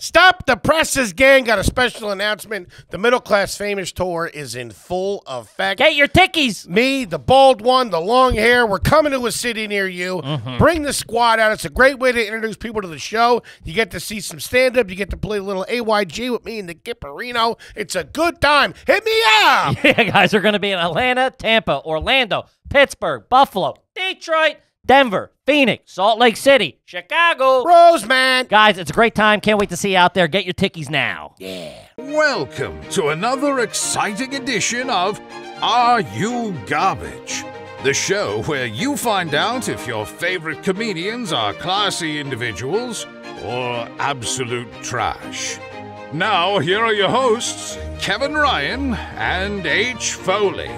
Stop the presses, gang. Got a special announcement. The Middle Class Famous Tour is in full effect. Get your tickies. Me, the bald one, the long hair, we're coming to a city near you. Mm-hmm. Bring the squad out. It's a great way to introduce people to the show. You get to see some stand up. You get to play a little AYG with me and the Gipperino. It's a good time. Hit me up. Yeah, guys, we're going to be in Atlanta, Tampa, Orlando, Pittsburgh, Buffalo, Detroit, Denver, Phoenix, Salt Lake City, Chicago. Rosemont. Guys, it's a great time. Can't wait to see you out there. Get your tickies now. Yeah. Welcome to another exciting edition of Are You Garbage? The show where you find out if your favorite comedians are classy individuals or absolute trash. Now, here are your hosts, Kevin Ryan and H. Foley.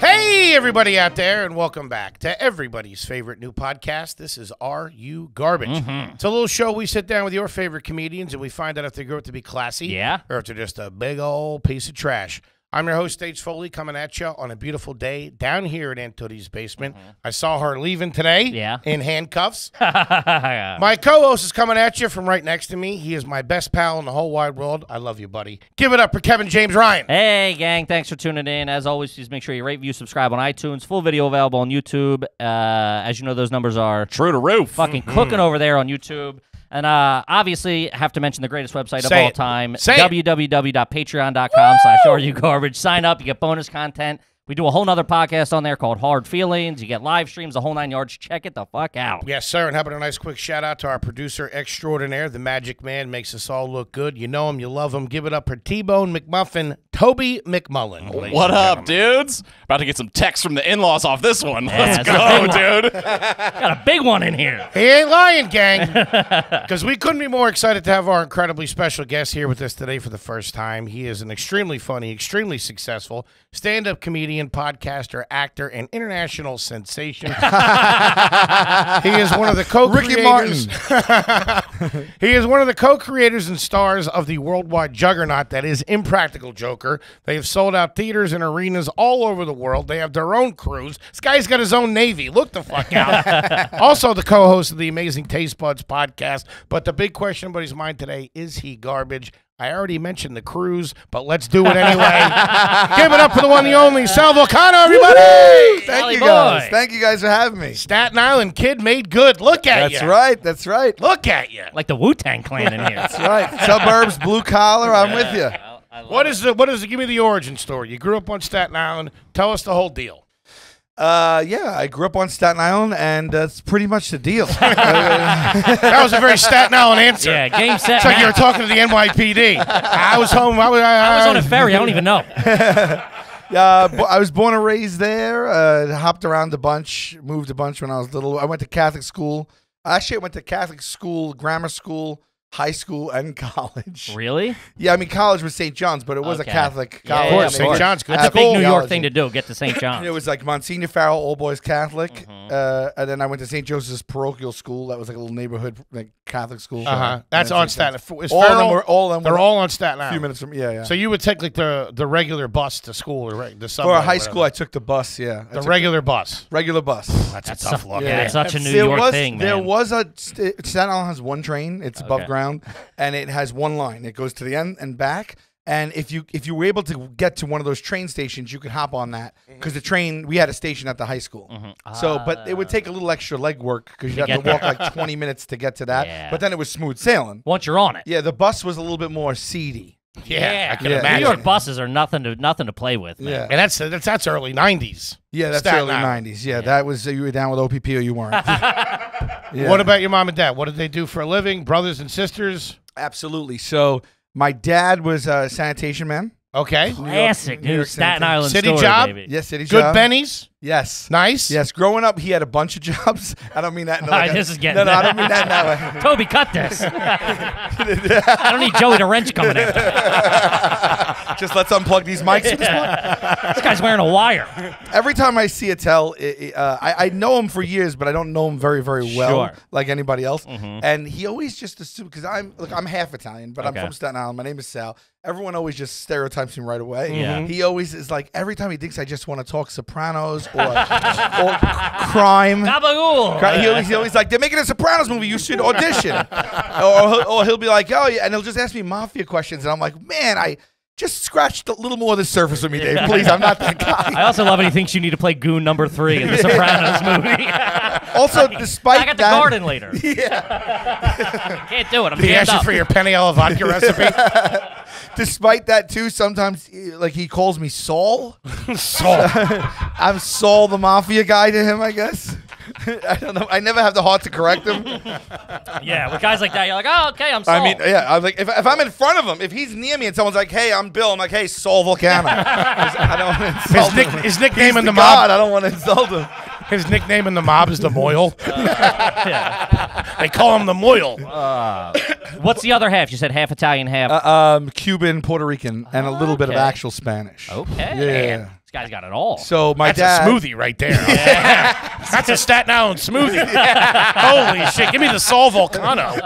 Hey, everybody out there, and welcome back to everybody's favorite new podcast. This is Are You Garbage? Mm-hmm. It's a little show we sit down with your favorite comedians and we find out if they grow up to be classy Yeah. or if they're just a big old piece of trash. I'm your host, H. Foley, coming at you on a beautiful day down here at Aunt Tootie's basement. I saw her leaving today. Yeah. in handcuffs. My co host is coming at you from right next to me. He is my best pal in the whole wide world. I love you, buddy. Give it up for Kevin James Ryan. Hey, gang. Thanks for tuning in. As always, please make sure you rate, view, subscribe on iTunes. Full video available on YouTube. Uh, as you know, those numbers are True to roof. fucking cooking over there on YouTube. And uh, obviously, have to mention the greatest website Say of all it. time, Say www.patreon.com slash are you garbage. Sign up, you get bonus content. We do a whole nother podcast on there called Hard Feelings. You get live streams, the whole nine yards. Check it the fuck out. Yes, sir. And how about a nice quick shout out to our producer extraordinaire, the Magic Man, makes us all look good. You know him, you love him. Give it up for T Bone McMuffin, Toby McMullen. What up, gentlemen. dudes? About to get some texts from the in-laws off this one. Yeah, Let's go, dude. Got a big one in here. He ain't lying, gang. Because we couldn't be more excited to have our incredibly special guest here with us today for the first time. He is an extremely funny, extremely successful stand up comedian, podcaster, actor, and international sensation. he is one of the co Ricky Martin. he is one of the co-creators and stars of the worldwide juggernaut that is Impractical Joker. They have sold out theaters and arenas all over the world. They have their own crews. This guy's got his own navy. Look the fuck out. also, the co-host of the Amazing Taste Buds podcast. But the big question on everybody's mind today is he garbage? I already mentioned the cruise, but let's do it anyway. Give it up for the one, the only Sal Vulcano, everybody. Thank Sally you guys. boy. Thank you guys for having me. Staten Island kid made good. Look at you. That's you. right. That's right. Look at you. Like the Wu Tang Clan in here. That's right. Suburbs, blue collar. I'm with you. What is it? the what is the give me the origin story? You grew up on Staten Island. Tell us the whole deal. Uh, yeah, I grew up on Staten Island, and that's pretty much the deal. That was a very Staten Island answer. Yeah, game set. It's like you were talking to the NYPD. I was home. I was, I, I was on a ferry. I don't even know. Uh, I was born and raised there. Uh, hopped around a bunch, moved a bunch when I was little. I went to Catholic school. Actually, I went to Catholic school, grammar school, high school, and college. Really? Yeah, I mean college was St. John's, but it was Okay. a Catholic Yeah, college. yeah, course, of St. course. John's good That's a school. big New York thing to do. Get to St. John's. It was like Monsignor Farrell, all boys Catholic, Mm-hmm. uh, and then I went to St. Joseph's parochial school. That was like a little neighborhood like Catholic school. Uh huh. That's And on St. Staten. John's. Is All of them Farrell- were all of them. They're were all on Staten Island. a few Island. minutes from yeah, yeah. So you would take like the the regular bus to school, or right? The subway For or high whatever. school, I took the bus. Yeah, I the took regular bus. regular bus. That's, That's a tough su- look. yeah, man. it's such a New there York was, thing, There was a st- Staten Island has one train. It's above Okay. Ground, and it has one line. It goes to the end and back. And if you if you were able to get to one of those train stations, you could hop on that Mm-hmm. because the train we had a station at the high school. So, but it would take a little extra legwork because you To have to get walk like twenty minutes to get to that. Yeah. But then it was smooth sailing. Once you're on it. Yeah, the bus was a little bit more seedy. yeah, I can Yeah. New. York buses are nothing to nothing to play with, man. Yeah. And that's that's that's early '90s. Yeah, that's Staten early Island. nineties. Yeah, that was you were down with OPP or you weren't. Yeah. What about your mom and dad? What did they do for a living? Brothers and sisters? Absolutely. So my dad was a sanitation man. Okay. Classic New new York Staten Island City story, job? baby. Yes, city Good job. bennies. Yes. Nice. Yes, growing up, he had a bunch of jobs. I don't mean that. In a, like this is getting- No, no, I don't mean that in that way. Toby, cut this. I don't need Joey to wrench coming after. Just let's unplug these mics. this. This guy's wearing a wire. Every time I see Attell, i- uh, I, I know him for years, but I don't know him very, very well, Sure. Mm-hmm. like anybody else. And he always just assumes because I'm look, I'm half Italian, but Okay. I'm from Staten Island. My name is Sal. Everyone always just stereotypes him right away. Yeah. He always is like every time he thinks I just want to talk Sopranos or, or crime. Gabagool. Cri- He always, he always like they're making a Sopranos movie. You should audition, or, he'll- or he'll be like, oh yeah, and he'll just ask me mafia questions, and I'm like, man, I just scratched a little more of the surface with me, Dave. Please, I'm not that guy. I also love it. He thinks you need to play goon number three in the Sopranos movie. Also, despite I got the that, garden later. yeah, Can't do it. I'm Did he jammed ask you up. for your Peniel vodka recipe? despite that too, sometimes like he calls me Saul. Saul. I'm Saul, the mafia guy to him, I guess. I don't know. I never have the heart to correct him. Yeah, with guys like that, you're like, oh, okay, I'm Saul. I mean, yeah, I was like, if, if I'm in front of him, if he's near me and someone's like, "Hey, I'm Bill," I'm like, "Hey, Saul Vulcano." I don't want to insult His, nick, him. his nickname He's in the the god. mob. I don't want to insult him. His nickname in the mob is the Mohel. yeah. They call him the Mohel. What's the other half? You said half Italian, half. Uh, um, Cuban, Puerto Rican, and a little bit of actual Spanish. okay. Yeah. This guy's got it all. So my That's dad. a smoothie right there. That's a Staten Island smoothie. Holy shit! Give me the Sol Vulcano.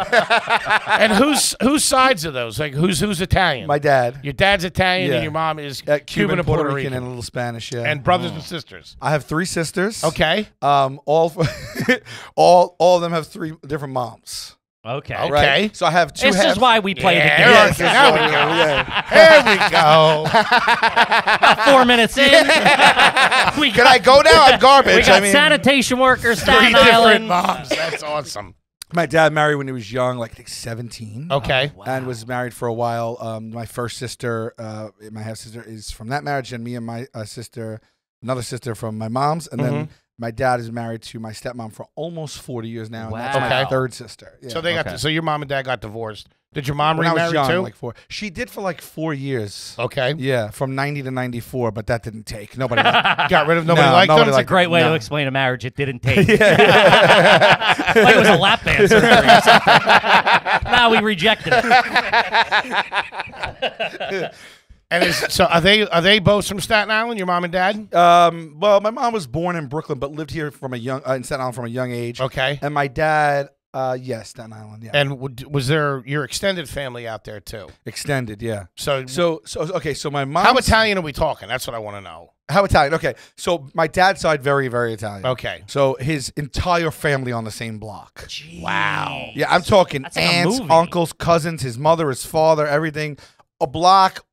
and whose whose sides are those? Like who's who's Italian? My dad. Your dad's Italian Yeah. and your mom is Uh, Cuban, and Puerto, Rican, Rican, and a little Spanish. Yeah. and brothers and sisters. I have three sisters. Okay. Um, all, all, all of them have three different moms. Okay. Okay. Right. So I have two. This halves. is why we play Yeah, the game. yes, there we go. Yeah. There we go. Four minutes in. we Can I go now? I'm garbage. we got I mean, sanitation workers, Three Staten different Island. moms. That's awesome. my dad married when he was young, like I think 17. Okay. and was married for a while. Um, my first sister, uh, my half sister, is from that marriage, and me and my uh, sister, another sister from my mom's, and then my dad is married to my stepmom for almost forty years now, and that's my Wow. Okay. third sister. Yeah. So they got Okay. so your mom and dad got divorced. Did your mom when I was remarry young, too? like four. She did for like four years. okay. Yeah, from ninety to ninety four, but that didn't take. Nobody. liked- Got rid of nobody No, liked nobody them. That's a liked great way to No. explain a marriage it didn't take. like it was a lap dance or something. now we rejected it. And is, so are they are they both from Staten Island? Your mom and dad? um, well, my mom was born in Brooklyn, but lived here from a young uh, in Staten Island from a young age. Okay. And my dad, uh, yes, Staten Island, yeah, And would- was there your extended family out there too? extended, yeah. So, So, so okay, so my mom. how Italian are we talking? That's what I want to know. How Italian? Okay, so my dad's side very, very Italian. Okay. So his entire family on the same block. Wow. Yeah, I'm talking That's like aunts, movie. uncles, cousins, his mother, his father, everything. A block,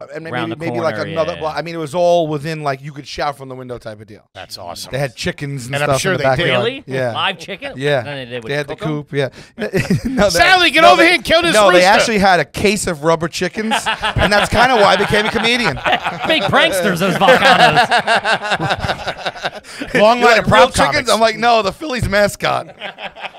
Uh, and maybe Around the maybe like another yeah. block. I mean, it was all within like you could shout from the window type of deal. That's awesome. They had chickens and, And I'm sure in the they did. backyard. Really? Yeah. Live chicken? Yeah, they, they had the cook 'em? coop. Yeah, no, Sally, get no, over they- here and kill this No, they actually had a case of rubber chickens, and that's kind of why I became a comedian. Big pranksters, those Vulcanos. Long You're line like, of real prop chickens? I'm like, no, the Phillies mascot.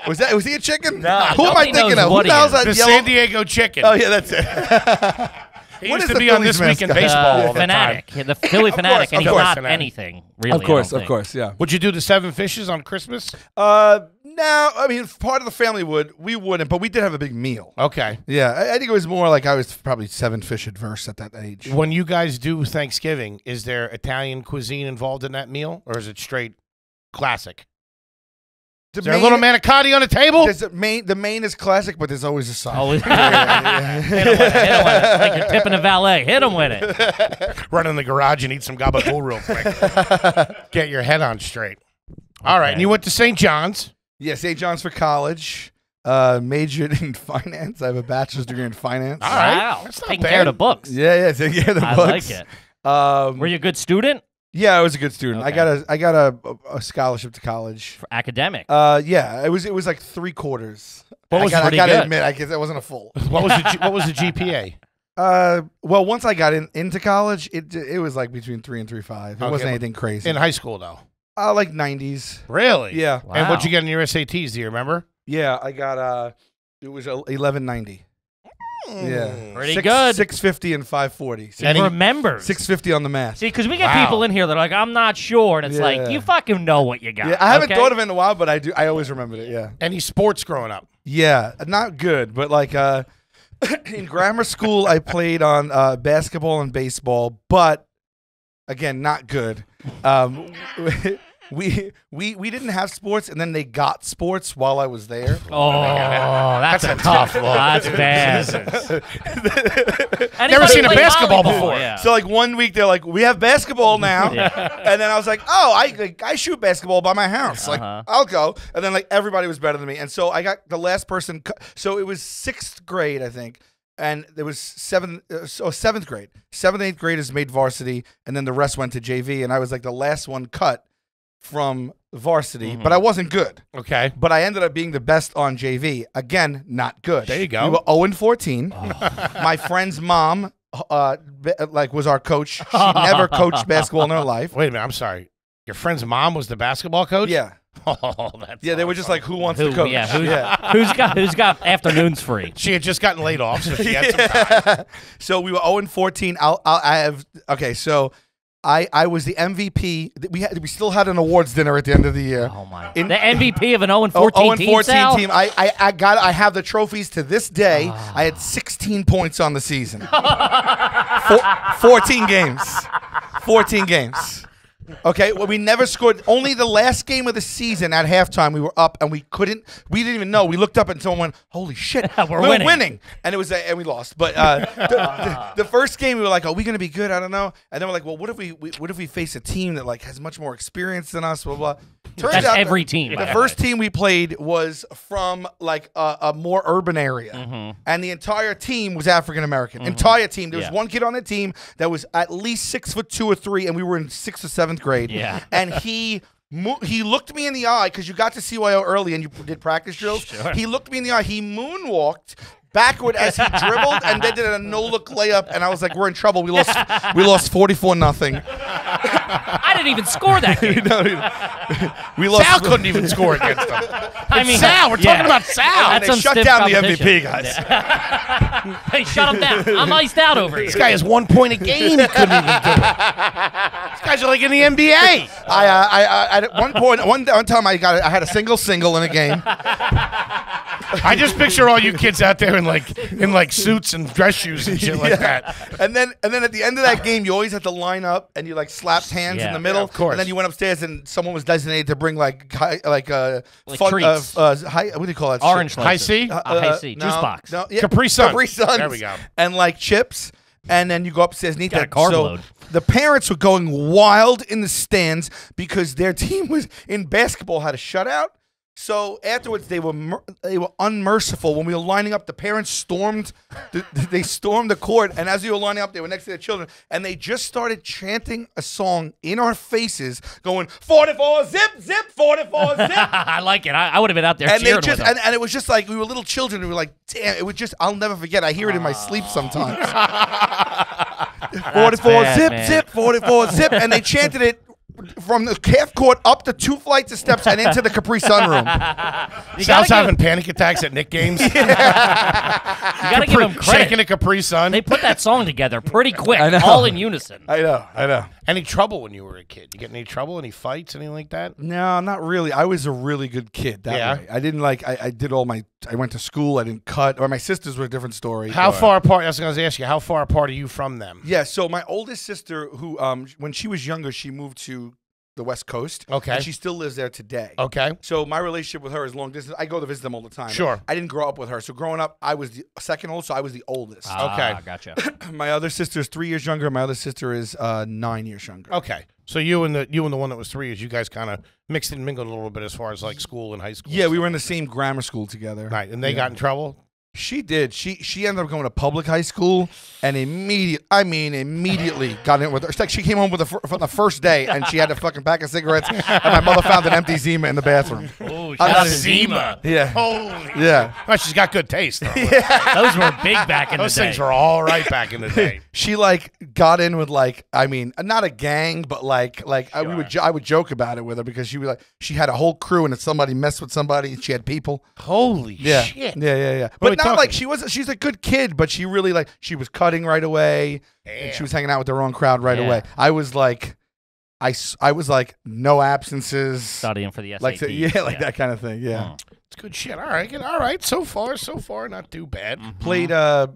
Was that? Was he a chicken? No, Who am I thinking of? Who the hell's is. that the? San Diego chicken. Oh yeah, that's it. He what used is to the be on Phillies this week in mascot? baseball Uh, all the Phanatic. time. The Phillie Phanatic, and of he's course. not Phanatic. anything, really. of course, don't of think. course, yeah. Would you do the seven fishes on Christmas? Uh, no, I mean, part of the family would. We wouldn't, but we did have a big meal. Okay. Yeah, I, I think it was more like I was probably seven fish adverse at that age. When you guys do Thanksgiving, is there Italian cuisine involved in that meal, or is it straight classic? The Is there a little manicotti on the table? There's the main. The main is classic, but there's always a side. Always- Yeah, Hit him with it. Hit him with it. Like you're tipping a valet. Hit him with it. Run in the garage and eat some gabagool real quick. Get your head on straight. All right. And you went to St. John's. yeah, St. John's for college. Uh, majored in finance. I have a bachelor's degree in finance. All right. Wow. That's not Taking bad. care of the books. Yeah, yeah. So yeah, the I books. like it. Um, Were you a good student? Yeah, I was a good student. I Okay. got a I got a, a scholarship to college. For academic. Uh, yeah, it was it was like three quarters. What I got, I pretty gotta good. admit, I guess it wasn't a full. What was the G- what was the GPA? Uh, well, once I got in into college, it it was like between three and three five. It Okay, wasn't anything crazy. In high school, though. uh, like nineties. Really? Yeah, And what'd you Wow. get in your SATs? Do you remember? yeah. I got uh, it was eleven ninety. Yeah, Pretty Six- good. Six fifty and five forty. And he- Remember. Six fifty on the math. See, because we get Wow. people in here that are like, I'm not sure. And it's Yeah. like, you fucking know what you got. Yeah, I haven't okay? thought of it in a while, but I do. I always remembered it. Yeah, Any sports growing up? yeah. Not good, but like uh, in grammar school, I played on uh, basketball and baseball, but again, not good. Um, we we we didn't have sports, and then they got sports while I was there. Oh, that's, a tough look. That's bad. Never seen a basketball volleyball? before. Yeah. So like one week they're like, we have basketball now, and then I was like, oh, I like, I shoot basketball by my house. Like Uh-huh. I'll go, and then like everybody was better than me, and so I got the last person. cu- So it was sixth grade, I think, and there was seventh, uh, so seventh grade, seventh, eighth graders made varsity, and then the rest went to JV, and I was like the last one cut from varsity, Mm-hmm. but I wasn't good. Okay. But I ended up being the best on JV. Again, not good. There you go. We were 0 and 14. My friend's mom, uh, be- like, was our coach. She never coached basketball in her life. Wait a minute. I'm sorry. Your friend's mom was the basketball coach? Yeah, Oh, that's yeah. They were just like, "Who wants Who, to coach?" yeah, who's, who's got who's got afternoons free? She had just gotten laid off, so she had some time. so we were 0 and 14. I'll, I'll, I have okay. So I, I was the MVP. We had, we still had an awards dinner at the end of the year. Oh my! In- the MVP of an 0 and Oh, 14 0 and team, 14 Sal? team. I, I, I got I have the trophies to this day. Ah. I had 16 points on the season. Four, 14 games. 14 games. Okay, well, we never scored. Only the last game of the season at halftime, we were up and we couldn't. We didn't even know. We looked up and someone went, "Holy shit, We're winning." And it was, and we lost. But uh, the, the, the first game, we were like, "Are we going to be good?" I don't know. And then we're like, "Well, what if we, we what if we face a team that like has much more experience than us?" Blah blah. Turns That's out every team. the the first team we played was from like a, a more urban area, Mm-hmm. and the entire team was African American. Entire team. There was Yeah. one kid on the team that was at least six foot two or three, and we were in sixth or seventh grade. Yeah. and he. He looked me in the eye because you got to CYO early and you did practice drills. He looked me in the eye. He moonwalked backward as he dribbled and then did a no look layup. And I was like, "We're in trouble. We lost. We lost forty four nothing. I didn't even score that game. We lost. Sal couldn't even score against them. I mean, Sal, we're yeah. talking about Sal. That's they shut down the. MVP guys. Hey, shut him down. I'm iced out over here. This guy has one point a game. He couldn't even do it. These guys are like in the NBA. I, uh, I, I, at one point, one, one time, I got, I had a single single in a game. I just picture all you kids out there in like in like suits and dress shoes and shit like that. And then, and then at the end of that game, you always have to line up and you like slapped hands Yeah. in the middle. Yeah, of course. And then you went upstairs and someone was designated to bring like, hi, like, uh, Like fun. Uh, uh, hi, what do you call that? shit? Orange High. C? Uh, A Hi-C. no, Juice box. No, yeah, Capri Sun. Capri Suns. There we go. And like chips. And then you go upstairs and eat Got a that. carb so load. the parents were going wild in the stands because their team was in basketball had a shutout. So afterwards, they were they were unmerciful when we were lining up. The parents stormed, the, they stormed the court, and as we were lining up, they were next to their children, and they just started chanting a song in our faces, going "44 zip zip 44 zip." I like it. I, I would have been out there and they just and, and it was just like we were little children. And we were like, damn, it was just I'll never forget. I hear it in my sleep ah. sometimes. 44 bad, zip man. zip 44 zip, and they chanted it. From the calf court up the two flights of steps and into the Capri Sun room. you Sal's gotta, having give, panic attacks at Knick games. you gotta give him credit. Shaking a Capri Sun. They put that song together pretty quick, I know. all in unison. I know, I know. Any trouble when you were a kid? You get any trouble? Any fights? Anything like that? No, not really. I was a really good kid that Yeah. way. I didn't like. I, I did all my. I went to school. I didn't cut. Or my sisters were a different story. How Or- far apart? I was going to ask you. How far apart are you from them? Yeah. So my oldest sister, who um, when she was younger, she moved to the West Coast. Okay. And she still lives there today. Okay. So my relationship with her is long distance. I go to visit them all the time. Sure. I didn't grow up with her. So growing up, I was the second oldest. So I was the oldest. Ah, Okay. gotcha. my other sister is three years younger. My other sister is uh, nine years younger. Okay. So you and the you and the one that was three is you guys kind of mixed and mingled a little bit as far as like school and high school. Yeah, we were in the same grammar school together. Right, and they Yeah. got in trouble. She did. She she ended up going to public high school and immediate. I mean, immediately got in with her. It's like she came home with the from the first day and she had a fucking pack of cigarettes and my mother found an empty Zima in the bathroom. Oh, I shout out to love Zima. Yeah, Holy. yeah. Well, she's got good taste. Though. yeah. Those were big back in Those the day. Those things were all right back in the day. She like got in with like I mean not a gang but like like I, we would I would joke about it with her because she was like she had a whole crew and if somebody messed with somebody she had people Holy yeah shit. yeah yeah yeah but we not talking? like she was she's a good kid but she really like she was cutting right away and she was hanging out with the wrong crowd right Yeah. away I was like I, I was like no absences Studying for the SAT. like the- yeah like that kind of thing yeah Mm. It's good shit. All right, good. all right. So far, so far, not too bad. Played uh,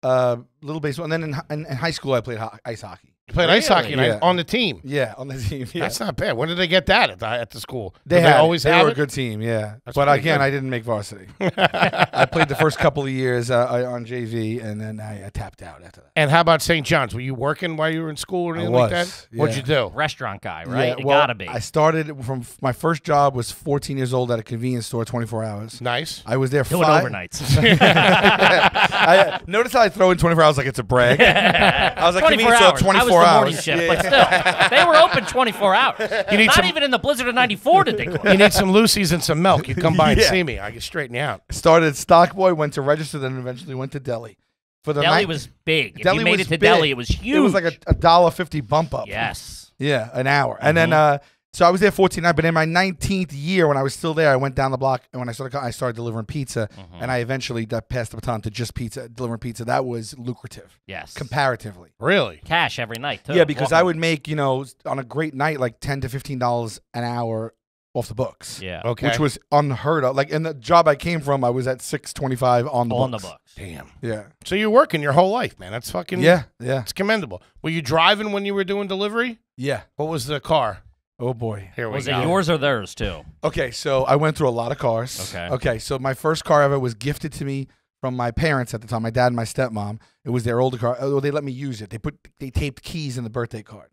uh, little baseball, and then in, in, in high school I played ho- ice hockey. You played ice hockey Yeah. on the team. Yeah, on the team. Yeah. That's not bad. When did they get that at the, at the school? They, Did had it. always they have were it? a good team, yeah. That's but pretty again, good. I didn't make varsity. I played the first couple of years uh, on JV, and then I, I tapped out after that. And how about St. John's? Were you working while you were in school or I anything like was, that? What'd you do? Restaurant guy, right? Yeah, it well, gotta be. I started from my first job was 14 years old at a convenience store, 24 hours. Nice. I was there Doing five. overnights. I, notice how I throw in 24 hours like it's a brag. I was like 24 convenience hours. store, 24 I was the morning hours. shift, Yeah, but still, they were open 24 hours. You need Not some- even in the blizzard of '94 did they close. You need some Lucy's and some milk. You come by and see me. I can straighten you out. Started at Stockboy, went to register, then eventually went to deli. For the Deli night- was big. If Deli you made was it to big. deli, it was huge. It was like a, a dollar fifty bump up. yes. Yeah, an hour. And Mm-hmm. then uh so I was there 14 nights, but in my 19th year when I was still there, I went down the block and when I started I started delivering pizza Mm-hmm. and I eventually passed the baton to just pizza, delivering pizza. That was lucrative Yes. comparatively. Really? Cash every night too. Yeah, because I would make, you know, on a great night like 10 to 15 dollars an hour off the books. Yeah. Okay. Which was unheard of. Like in the job I came from, I was at 625 on the on the books. books. Damn. Yeah. So you're working your whole life, man. That's fucking. Yeah, yeah. It's commendable. Were you driving when you were doing delivery? Yeah. What was the car? Oh boy. Here we Was go. it yours or theirs too? Okay, so I went through a lot of cars. Okay. Okay, so my first car ever was gifted to me from my parents at the time, my dad and my stepmom. It was their older car. Oh, they let me use it. They put they taped keys in the birthday card.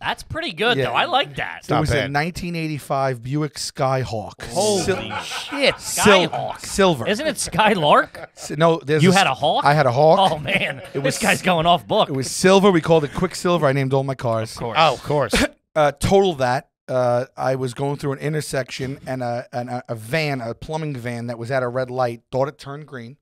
That's pretty good Yeah. though. I like that. Not it was bad. a 1985 Buick Skyhawk. Holy Sil- shit, sil- Skyhawk. silver. Isn't it Skylark? S- no, there's You a s- had a hawk? I had a hawk. Oh man, was- this guy's going off book. It was silver. We called it Quicksilver. I named all my cars. of course. Oh, of course. uh, total that. Uh, I was going through an intersection and a, and a a van, a plumbing van that was at a red light, thought it turned green,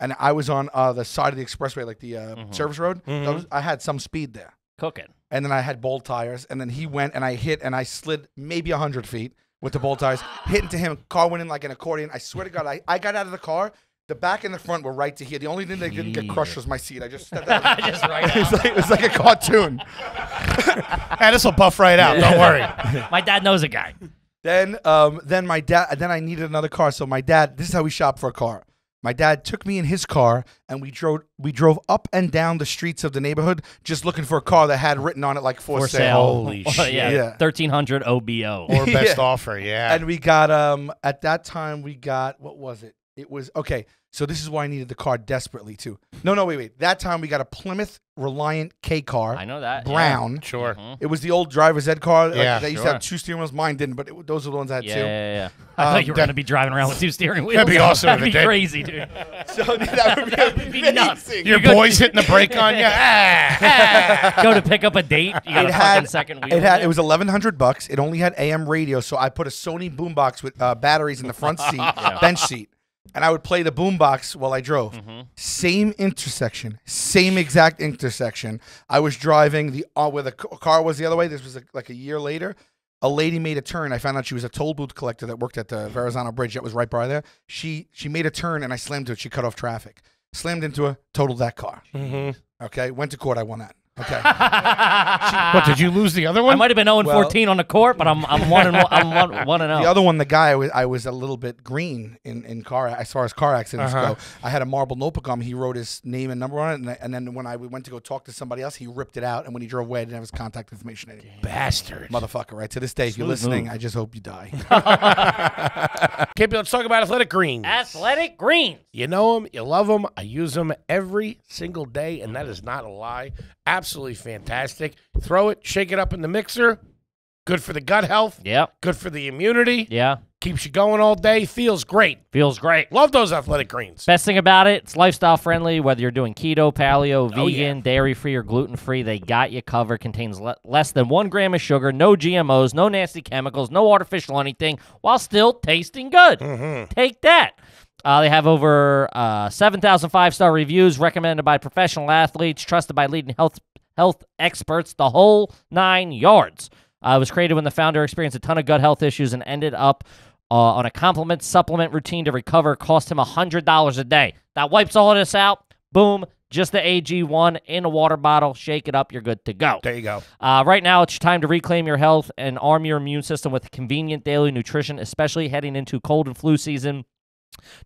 and I was on uh, the side of the expressway, like the uh, Mhm. service road. Mhm. I, was, I had some speed there, Cooking. and then I had bolt tires, and then he went and I hit and I slid maybe hundred feet with the bolt tires, hit into him. Car went in like an accordion. I swear to God, I, I got out of the car. The back and the front were right to here. The only thing that didn't get crushed was my seat. I just stepped out. Just right it, was like, it was like a cartoon. hey, this will buff right out. Don't worry. My dad knows a guy. Then, um, then my dad. Then I needed another car. So my dad. This is how we shop for a car. My dad took me in his car, and we drove. We drove up and down the streets of the neighborhood, just looking for a car that had written on it like for, For sale. sale. Holy shit. yeah. Yeah. 1300 OBO. Or best Yeah. offer, yeah. And we got um at that time we got what was it? It was okay. So this is why I needed the car desperately too. No, no, wait, wait. That time we got a Plymouth Reliant K car, I know that. yeah. brown. sure. Mhm. It was the old driver's ed car. like, Yeah, they used sure. to have two steering wheels. Mine didn't, but it, those are the ones I had Yeah, too. yeah, yeah. I Um, thought you were going to be driving around with two steering wheels. That'd be awesome That'd be did. crazy, dude. So that would be, That would be nuts. amazing. Your boy's hitting the brake on you. Ah, ah. Go to pick up a date. You got It a had- fucking second wheel. It had it was eleven hundred bucks. It only had AM radio, so I put a Sony boombox with uh, batteries in the front seat, bench seat, and I would play the boombox while I drove. Mm-hmm. Same intersection, same exact intersection. I was driving the uh, where the car was the other way. This was like like a year later. A lady made a turn. I found out she was a toll booth collector that worked at the Verrazano Bridge that was right by there. She she made a turn and I slammed into it. She cut off traffic. Slammed into her, totaled that car. Mhm. Okay, went to court. I won that. Okay. What, did you lose the other one? I might have been 0 Well- 14 on the court, but I'm I'm one and one, I'm one, one and oh. 0. The other one, the guy, I was, I was a little bit green in, in car as far as car accidents Uh-huh. go. I had a marble notebook on me. He wrote his name and number on it, and, I- and then when I went to go talk to somebody else, he ripped it out. And when he drove away, I didn't have his contact information anymore. Bastard. Motherfucker, right? To this day, if you're listening, move. I just hope you die. KP, let's talk about athletic greens. Athletic Greens. You know them, you love them. I use them every single day, and that is not a lie. Absolutely fantastic. Throw it, shake it up in the mixer. Good for the gut health. Yep. Good for the immunity. Yeah. Keeps you going all day. Feels great. Feels great. Love those athletic greens. Best thing about it, it's lifestyle friendly. Whether you're doing keto, paleo, Oh, vegan, dairy free, or gluten free, they got you covered. Contains le- less than one gram of sugar, no GMOs, no nasty chemicals, no artificial anything, while still tasting good. Mm-hmm. Take that. Uh, they have over uh, 7,000 five star reviews, recommended by professional athletes, trusted by leading health health experts, the whole nine yards. Uh, it was created when the founder experienced a ton of gut health issues and ended up uh, on a complement supplement routine to recover. Cost him $100 a day. That wipes all of this out. Boom. Just the AG1 in a water bottle. Shake it up. You're good to go. There you go. Uh, right now, it's time to reclaim your health and arm your immune system with convenient daily nutrition, especially heading into cold and flu season.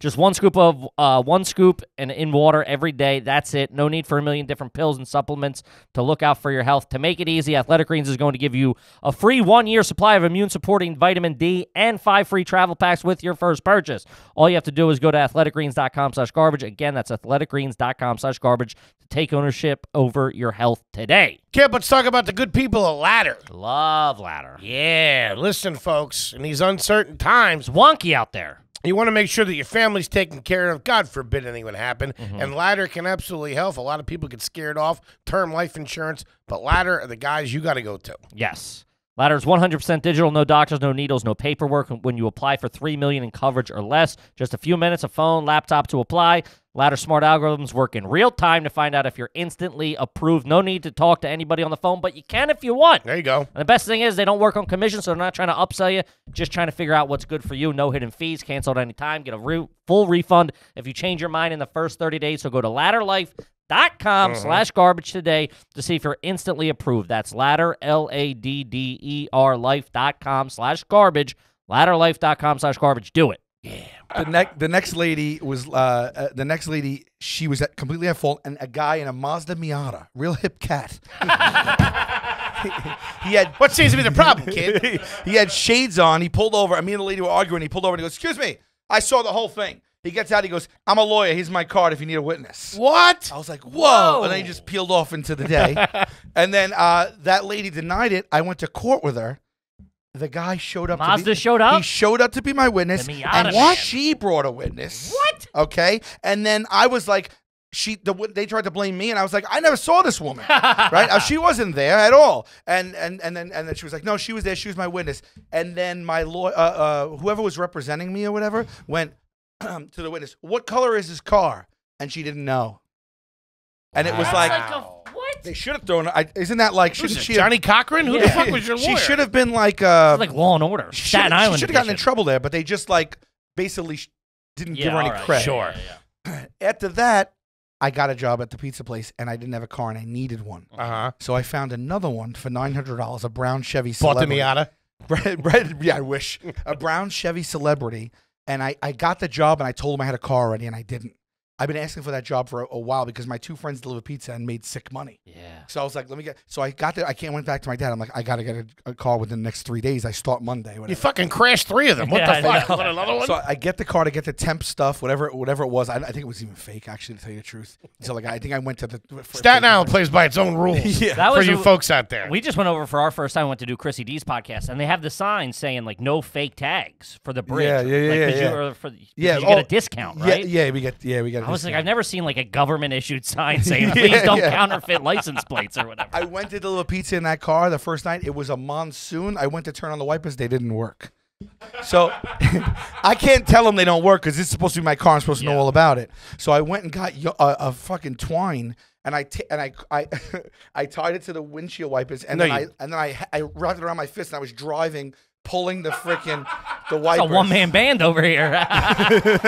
Just one scoop of uh, one scoop and in water every day. That's it. No need for a million different pills and supplements to look out for your health. To make it easy, Athletic Greens is going to give you a free one year supply of immune supporting vitamin D and five free travel packs with your first purchase. All you have to do is go to athleticgreens.com slash garbage. Again, that's athleticgreens.com slash garbage to take ownership over your health today. Kip, let's talk about the good people of Ladder. Love ladder. Yeah, listen, folks, in these uncertain times, It's wonky out there. You want to make sure that your family's taken care of. God forbid anything would happen. Mm-hmm. And Ladder can absolutely help. A lot of people get scared off term life insurance, but Ladder are the guys you got to go to. Yes. Ladder is 100% digital, no doctors, no needles, no paperwork. When you apply for 3 million in coverage or less, just a few minutes of phone, laptop to apply. Ladder smart algorithms work in real time to find out if you're instantly approved. No need to talk to anybody on the phone, but you can if you want. There you go. And the best thing is they don't work on commission, so they're not trying to upsell you, just trying to figure out what's good for you. No hidden fees, cancel at any time, get a re- full refund if you change your mind in the first 30 days. So go to ladderlife.com mm-hmm. slash garbage today to see if you're instantly approved. That's ladder, L-A-D-D-E-R life.com slash garbage. Ladderlife.com slash garbage. Do it. The next the next lady was uh, uh the next lady she was at, completely at fault and a guy in a Mazda Miata real hip cat he, had What seems to be the problem, kid? he had shades on he pulled over and me and the lady were arguing he pulled over and he goes excuse me I saw the whole thing he gets out he goes I'm a lawyer here's my card if you need a witness what? I was like, whoa. And then he just peeled off into the day. and then uh, that lady denied it. I went to court with her. The guy showed up. to Mazda be, showed up? He showed up to be my witness. And man. she brought a witness. What? Okay. And then I was like, she the, they tried to blame me and I was like I never saw this woman right Uh, she wasn't there at all and and and then and then she was like no she was there she was my witness and then my lawyer uh, uh, whoever was representing me or whatever went to the witness what color is his car and she didn't know and it was like like a, what? they should have thrown. I, isn't that like? Shouldn't she? Johnnie Cochran? Who the fuck was your lawyer? She should have been like. Uh, like Law and Order. she Staten Island. should have gotten in trouble there, but they just like basically sh- didn't give her any right. credit. Sure. yeah. After that, I got a job at the pizza place, and I didn't have a car, and I needed one. Uh huh. So I found another one for nine hundred dollars, a brown Chevy. Bought the. Miata. Bread, bread, yeah, I wish. a brown Chevy Celebrity. And I, I got the job and I told him I had a car already and I didn't. I've been asking for that job for a, a while because my two friends deliver pizza and made sick money. Yeah. So I was like, let me get. So I got there. I can't went back to my dad. I'm like, I got to get a, a car within the next three days. I start Monday. You fucking crashed three of them. What Yeah, I the fuck? Want another one? So I get the car to get the temp stuff, whatever whatever it was. I, I think it was even fake, actually, to tell you the truth. So like, I think I went to the Staten Island plays by its own rules. Yeah. That for you a- folks out there. We just went over for our first time. Went to do Chrissy D's podcast, and they have the sign saying like no fake tags for the bridge. Yeah, yeah, yeah, like, yeah, 'cause yeah. You, for, Yeah, because you get oh, a discount, Yeah, right? yeah, we get yeah we got. I was like. I've never seen like a government issued sign saying Yeah, please don't yeah. counterfeit license plates or whatever. I went to deliver pizza in that car the first night. It was a monsoon. I went to turn on the wipers. They didn't work. So I can't tell them they don't work because it's supposed to be my car. I'm supposed to know all about it. So I went and got a, a fucking twine and I t- and I I I tied it to the windshield wipers and No, then I you- and then I I wrapped it around my fist and I was driving pulling the freaking the It's a one man band over here.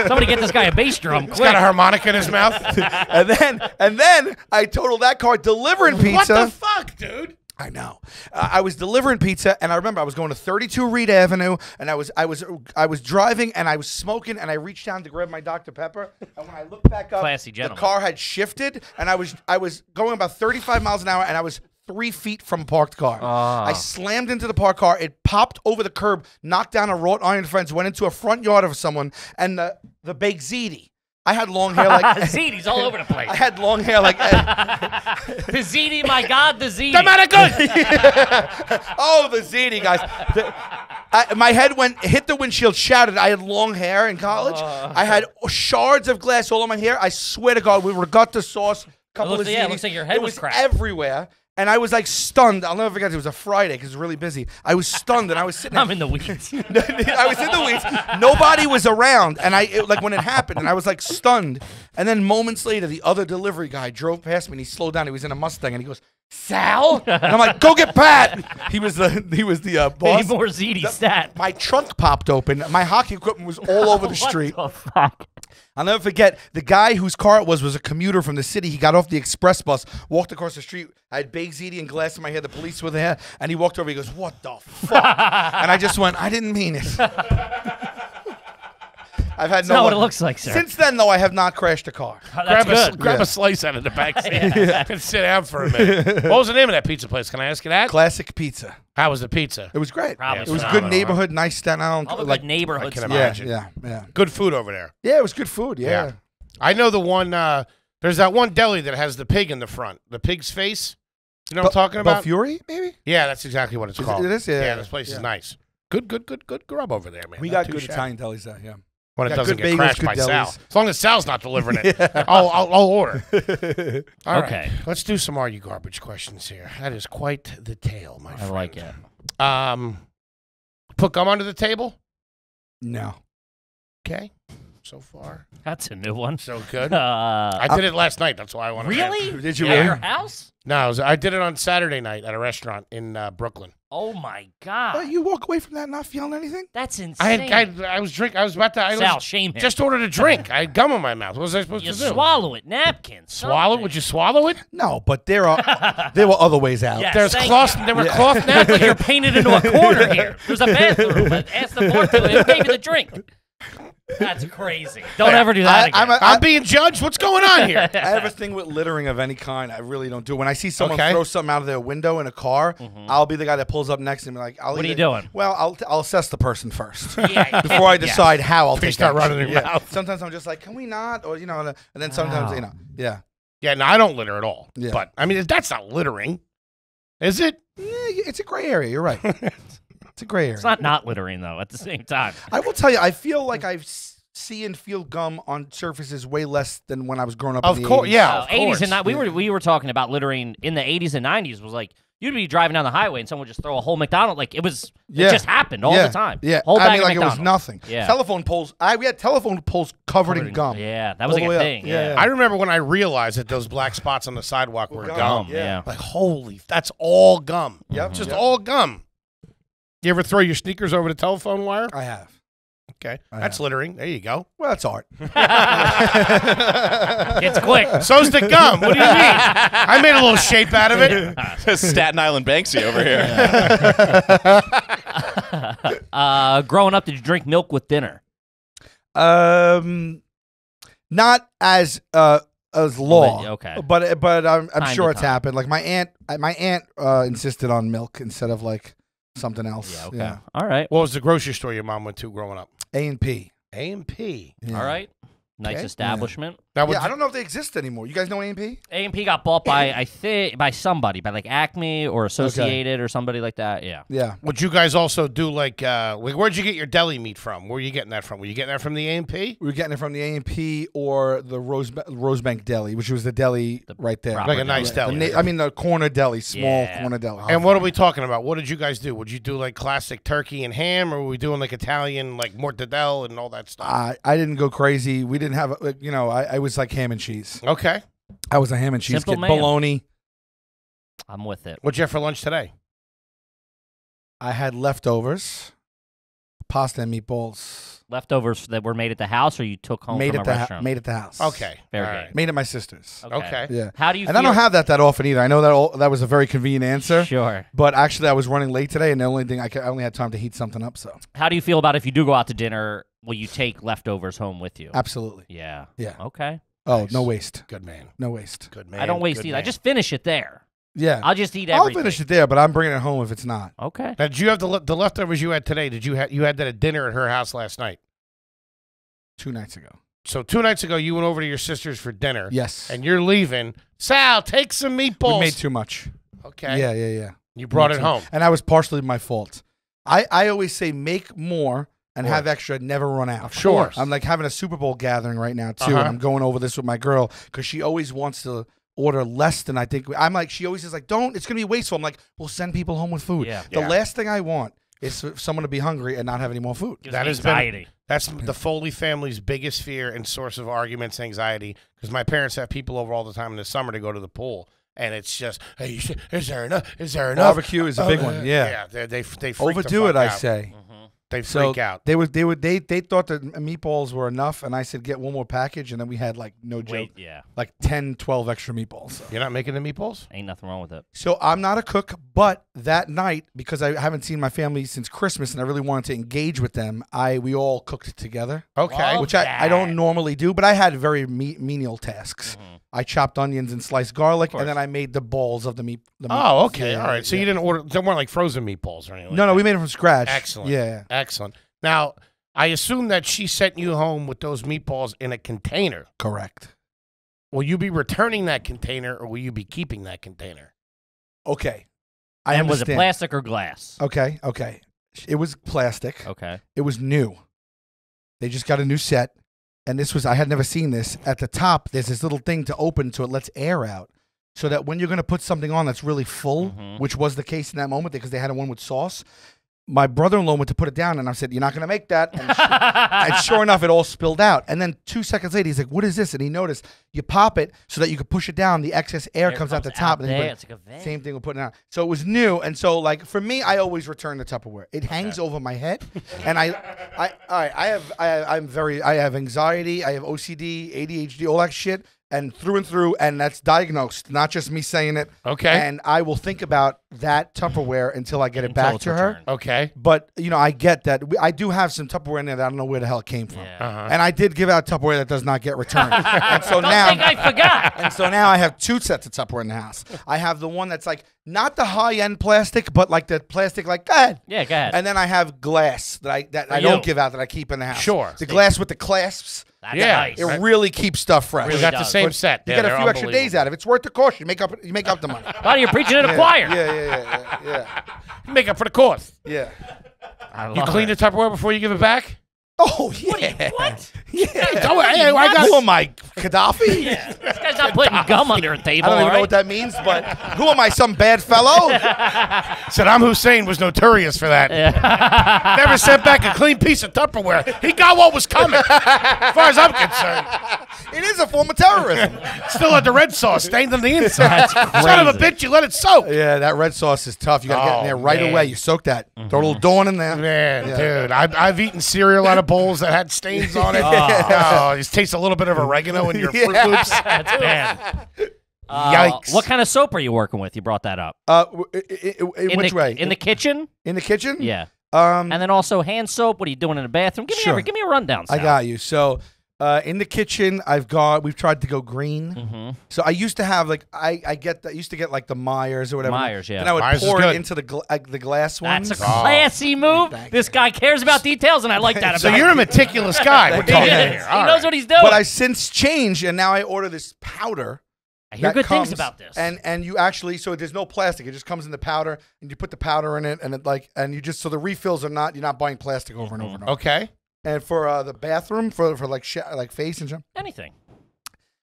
Somebody get this guy a bass drum He's got a harmonica in his mouth. and then and then I totaled that car delivering pizza. what the fuck, dude? I know. Uh, I was delivering pizza, and I remember I was going to 32 Reed Avenue, and I was I was I was driving, and I was smoking, and I reached down to grab my Dr Pepper, and when I looked back up, Classy the car had shifted, and I was I was going about 35 miles an hour, and I was three feet from a parked car. Ah. I slammed into the parked car. It popped over the curb, knocked down a wrought iron fence, went into a front yard of someone, and the the baked ziti. I had long hair like Ziti's all over the place. I had long hair like the Ziti, my God, the Ziti. The matter good. oh, the ziti, guys. The- I, my head went hit the windshield, shattered. I had long hair in college. Uh. I had shards of glass all on my hair. I swear to God, we regatta sauce. Couple looks- of yeah, it looks like your head it was was cracked. everywhere. And I was like stunned. I'll never forget. It was a Friday because it was really busy. I was stunned, and I was sitting. I'm in the weeds. I was in the weeds. Nobody was around, and I it, like when it happened, and I was like stunned. And then moments later, the other delivery guy drove past me, and he slowed down. He was in a Mustang, and he goes, Sal, and I'm like, go get Pat. He was the he was the uh, Maybe boss. more ziti stat. My trunk popped open. My hockey equipment was all over the What street. the fuck? I'll never forget the guy whose car it was was a commuter from the city. He got off the express bus, walked across the street. I had big ziti and glass in my hair. The police were there, and he walked over. He goes, "What the fuck?" and I just went, "I didn't mean it." I've had That's no. not what it looks like, sir. Since then, though, I have not crashed a car. Oh, grab That's a good. grab Yeah. a slice out of the back seat and sit down for a minute. What was the name of that pizza place? Can I ask you that? Classic pizza. How was the pizza? It was great. Probably it was phenomenal, good neighborhood, nice Staten Island. All like, good neighborhood I can stuff. yeah, yeah, yeah. Good food over there. Yeah, it was good food. Yeah. Yeah. I know the one. Uh, there's that one deli that has the pig in the front, the pig's face. You know what I'm talking about? Fury, maybe. yeah, that's exactly what it's Is it- called. it is? Yeah, Yeah, yeah, this place yeah. is nice. Good, good, good, good grub over there, man. We Not got good shabby. Italian delis there. Yeah. When it got doesn't get bagels, crashed good by Sal. As long as Sal's not delivering it, I'll, I'll, I'll order. All right, Okay. let's do some are you garbage questions here. That is quite the tale, my I friend. I like it. Um, put gum under the table. No. Okay, so far That's a new one. so good. Uh, I did it last night. That's why I want to. really? Did you At your house? No, I, was, I did it on Saturday night at a restaurant in uh, Brooklyn. Oh my uh, god. Well, you walk away from that not feeling anything? That's insane. I insane. had, I, I was drink. I was about to. I Sal, was, shame him. just ordered a drink. I had gum in my mouth. What was I supposed you to do? swallow it. Napkins. Swallow? something. Would you swallow it? No, but there are there were other ways out. Yes, There's thank cloth. you. There were Yeah. cloth napkins. you're painted into a corner here. There's a bathroom. Ask the bartender who gave you the drink. That's crazy. Don't ever do that I, again. I'm a, I'm I, being judged. What's going on here? I have a thing with littering of any kind. I really don't do. When I see someone Okay. throw something out of their window in a car, mm-hmm. I'll be the guy that pulls up next and be like, I'll What are you doing? Well, I'll, I'll assess the person first. yeah, Before I yeah. decide how I'll take start action. running your Yeah. mouth. Sometimes I'm just like, can we not? Or you know, uh, and then sometimes Wow. you know, yeah. Yeah, no, I don't litter at all. Yeah. But I mean, that's not littering, is it? Yeah, it's a gray area. You're right. it's a gray area. It's not not littering though. At the same time. I will tell you, I feel like I see and feel gum on surfaces way less than when I was growing up. Of in the course, 80s. yeah. Oh, of 80s course. and ni- we were we were talking about littering in the 80s and 90s was like you'd be driving down the highway and someone would just throw a whole McDonald like it was Yeah. it just happened all yeah. the time. Yeah, whole I bag mean, of like it was nothing. Yeah. telephone poles. I we had telephone poles covered, in gum. Yeah, that was like a way thing. Yeah, Yeah, yeah. I remember when I realized that those black spots on the sidewalk were gum. gum. yeah. Yeah. Like, holy, that's all gum. Yep. Just Yep. all gum. You ever throw your sneakers over the telephone wire? I have. Okay, I that's have. littering. There you go. Well, that's art. It's quick. So's the gum. What do you mean? I made a little shape out of it. Staten Island Banksy over here. uh, growing up, did you drink milk with dinner? Um, not as uh as law. okay. But but I'm, I'm Time sure it's time. happened. Like my aunt, my aunt uh, insisted on milk instead of like something else. Yeah. Okay. Yeah. All right. What was the grocery store your mom went to growing up? A and P. A and P. Yeah. All right. Nice Okay. establishment. Now, Yeah, I don't know if they exist anymore. You guys know A and P? A and P got bought by I think by somebody by like Acme or Associated or somebody like that. Yeah. Yeah. Would you guys also do like? Uh, like, where'd you get your deli meat from? Where are you getting that from? Were you getting that from the A and P? We were getting it from the A and P or the Rose Rosebank Deli, which was the deli The right there. Like a nice Yeah, deli. na- I mean, the corner deli, small Yeah. corner deli. And what are we talking about? What did you guys do? Would you do like classic turkey and ham, or were we doing like Italian, like mortadella and all that stuff? I, I didn't go crazy. We didn't have, you know, I, I was like ham and cheese. okay. I was a ham and cheese Simple kid. man. Bologna. I'm with it. What'd you have for lunch today? I had leftovers, pasta and meatballs. Leftovers that were made at the house or you took home made from at a the restaurant. ha- made at the house. Okay. Very all good. right. Made at my sister's. Okay. Yeah. How do you And feel? I don't have that that often either. I know that all, that was a very convenient answer. Sure. But actually, I was running late today, and the only thing I, could, I only had time to heat something up. So How do you feel about if you do go out to dinner? Will you take leftovers home with you? absolutely, Yeah. yeah. Okay. Oh, Nice. no waste, Good man. no waste. Good man. I don't waste Good either. I man. just finish it there. Yeah, I'll just eat I'll everything. finish it there, but I'm bringing it home if it's not. Okay. Now, did you have the le- the leftovers you had today? Did you have you had that at dinner at her house last night? Two nights ago. So two nights ago, you went over to your sister's for dinner, Yes, and you're leaving. Sal, take some meatballs. we made too much. Okay. Yeah, yeah, yeah. You brought it too- home. and that was partially my fault. I I always say make more and Right. have extra, never run out. Of course. I'm like having a Super Bowl gathering right now too, Uh-huh. and I'm going over this with my girl because she always wants to order less than I think. I'm like, she always is like, don't. It's gonna be wasteful. I'm like, we'll send people home with food. Yeah. The Yeah. last thing I want is for someone to be hungry and not have any more food. Gives That me has been- anxiety. That's the Foley family's biggest fear and source of arguments, anxiety. Because my parents have people over all the time in the summer to go to the pool, and it's just, hey, you should- is there enough? Is there enough? Barbecue is a big one. Yeah. yeah. They they, they freak the Overdo it, fuck I out. say. They So freak out. they would they would they they thought that meatballs were enough, and I said get one more package, and then we had like no joke, Wait, yeah, like 10, 12 extra meatballs. You're not making the meatballs? ain't nothing wrong with it. So I'm not a cook, but that night because I haven't seen my family since Christmas, and I really wanted to engage with them, I we all cooked together, Okay. Well, which I, I don't normally do, but I had very me- menial tasks. Mm-hmm. I chopped onions and sliced garlic, and then I made the balls of the meat. The meat- Oh, okay. Yeah, All right. So you didn't order, they weren't like frozen meatballs or anything. No, like no, that. we made it from scratch. Excellent. Yeah. Excellent. Now, I assume that she sent you home with those meatballs in a container. Correct. Will you be returning that container or will you be keeping that container? Okay. I and was it plastic or glass? Okay, okay. It was plastic. Okay. It was new. They just got a new set, and this was I had never seen this. At the top, there's this little thing to open so it lets air out, so that when you're going to put something on that's really full, Mhm. which was the case in that moment because they had a one with sauce. My brother-in-law went to put it down, and I said, "You're not going to make that." And, sh- and sure enough, it all spilled out. And then two seconds later, he's like, "What is this?" And he noticed you pop it so that you could push it down. The excess air, Air comes, out the comes top, out and then there. put- It's like a vent. same thing with putting it on. So it was new, and so like for me, I always return the Tupperware. It hangs over my head, and I, I, I, I have, I, I'm very, I have anxiety, I have OCD, ADHD, all that shit, and through and through, and that's diagnosed, not just me saying it. Okay. And I will think about that Tupperware until I get it Until back to her. returned. Okay. But you know, I get that. We- I do have some Tupperware in there that I don't know where the hell it came from. Yeah. Uh-huh. And I did give out Tupperware that does not get returned. and so Don't now think I forgot. and so now I have two sets of Tupperware in the house. I have the one that's like not the high end plastic, but like the plastic, like go ahead. Yeah, go ahead. And then I have glass that I that I you. don't give out that I keep in the house. Sure. the glass with the clasps. That's yeah, nice. It Right. really keeps stuff fresh. We Really got the same But set. You Yeah, get a few extra days out of it. It's worth the cost. You make up you make up the money. Why you're preaching to the choir? Yeah, yeah, yeah, yeah, Make up for the cost. yeah. I You love clean it. the Tupperware before you give it back? Oh yeah. What? Yeah. Oh, hey, I got Who am I, Gaddafi? Yeah. This guy's not putting gum under a table. I don't even all know what that means, but who am I? Some bad fellow? Saddam Hussein was notorious for that. Never sent back a clean piece of Tupperware. He got what was coming, as far as I'm concerned. it is a form of terrorism. Still had the red sauce stained on the inside. Son of a bitch, you let it soak. Yeah, that red sauce is tough. You got to get in Oh, there right man. away. You soak that. Throw a little mm-hmm. dawn in there. Man, Yeah. dude, I've, I've eaten cereal out of bowls that had stains on it. oh, it tastes a little bit of oregano in your Froot Loops. That's bad. Uh, Yikes. What kind of soap are you working with? You brought that up. Uh, w- i- i- i- in, In which the, way? In the kitchen? in the kitchen? Yeah. Um, And then also hand soap. What are you doing in the bathroom? Give me Sure. every, give me a rundown. I Sal. got you. So, uh, in the kitchen, I've got. We've tried to go green. Mhm. So I used to have like I I get that. Used to get like the Myers or whatever. Myers, yeah. And I would Myers pour it into the gla- uh, the glass ones. That's a classy move. Thank This guy cares about details, and I like that So about you're him. a meticulous guy. We're He talking is. here. He All knows right. what he's doing. but I since changed, and now I order this powder. I hear that good things about this. And and you actually so there's no plastic. It just comes in the powder, and you put the powder in it, and it like and you just so the refills are not you're not buying plastic over and over and over. Okay. And for uh, the bathroom for for like sh- like face and stuff, Anything.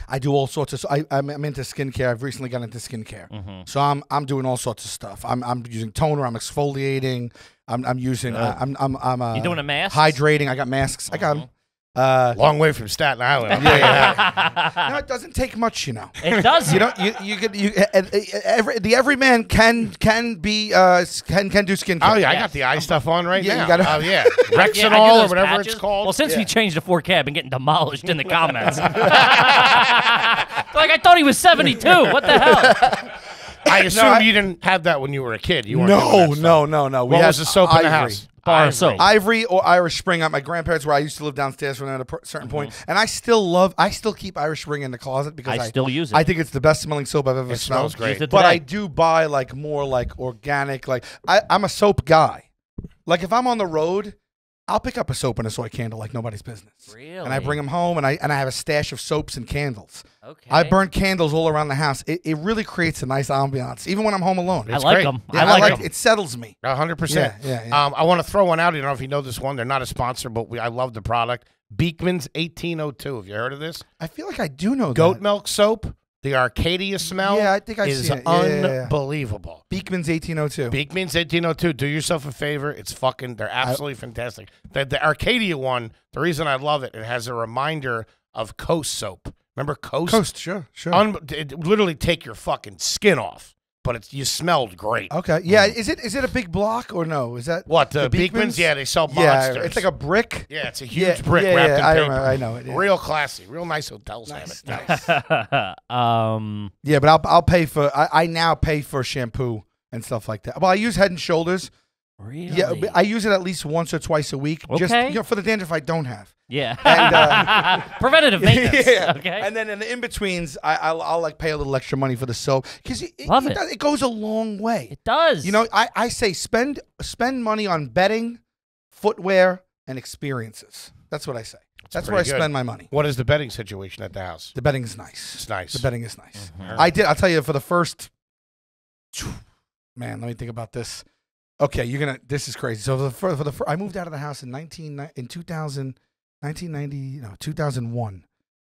I do all sorts of. I I'm, I'm into skincare. I've recently got into skincare, Mm-hmm. so I'm I'm doing all sorts of stuff. I'm I'm using toner. I'm exfoliating. I'm I'm using. Uh, I'm I'm I'm uh, You doing a mask? hydrating. I got masks. I got. Uh, Long way from Staten Island. I'll yeah, tell you that. no, it doesn't take much, you know. It does. You know, you you could you uh, every the everyman can can be uh can can do skincare. Oh yeah, I got the eye stuff on right Yeah, you now. gotta- oh yeah, Yeah, I do Rexenol or whatever patches. it's called. Well, since we changed to 4K, I've been getting demolished in the comments. like I thought he was 72. What the hell? I assume I- you didn't have that when you were a kid. You weren't doing no, that no, no, no. We What had was the soap in the Ivory. house? Bar Ivory. soap. Ivory or Irish Spring at my grandparents, where I used to live downstairs from at a certain point, mm-hmm. and I still love. I still keep Irish Spring in the closet because I I, still use it. I think it's the best smelling soap I've ever It smelled. smells great. Used it But today. I do buy like more like organic. Like I, I'm a soap guy. Like if I'm on the road, I'll pick up a soap and a soy candle like nobody's business. Really? And I bring them home, and I and I have a stash of soaps and candles. Okay. I burn candles all around the house. It, it really creates a nice ambiance, even when I'm home alone. It's I like great. them. Yeah, I like them. It settles me. A hundred percent. Yeah, yeah, yeah. Um, I want to throw one out. I don't know if you know this one. They're not a sponsor, but we, I love the product. Beekman's 1802. Have you heard of this? I feel like I do know Goat that. milk soap. The Arcadia smell. Yeah, I think I've is seen it. Yeah, yeah, yeah. unbelievable. Beekman's 1802. Beekman's 1802. Do yourself a favor. It's fucking. They're absolutely fantastic. The, the Arcadia one. The reason I love it, it has a reminder of Coast soap Remember Coast? Coast, sure, sure. Un- it literally take your fucking skin off, but it's you smelled great. okay, yeah. Is it is it a big block or no? Is that What the, The Beekmans? Beekmans? Yeah, they sell Yeah, monsters. it's like a brick. yeah, it's a huge Yeah, brick yeah, wrapped yeah, in I paper. remember, I know it, yeah. Real classy, real nice hotels Nice, have it. nice. um, Yeah, but I'll I'll pay for. I, I now pay for shampoo and stuff like that. Well, I use Head and Shoulders. Really? Yeah, but I use it at least once or twice a week, just Okay. you know, for the dandruff I don't have. yeah. And, uh, Preventative maintenance. yeah. Okay. And then in the in betweens, I I'll, I'll like pay a little extra money for the soap because it, Love it, it. does- it goes a long way. it does. You know, I, I say spend spend money on bedding, footwear, and experiences. That's what I say. That's where I pretty good. spend my money. What is the betting situation at the house? The bedding is nice. It's nice. The betting is nice. Mhm. I did. I'll tell you for the first. Man, let me think about this. Okay, you're gonna. This is crazy. So for the fir- for the fir- I moved out of the house in nineteen in 2000, 1990 no two thousand one.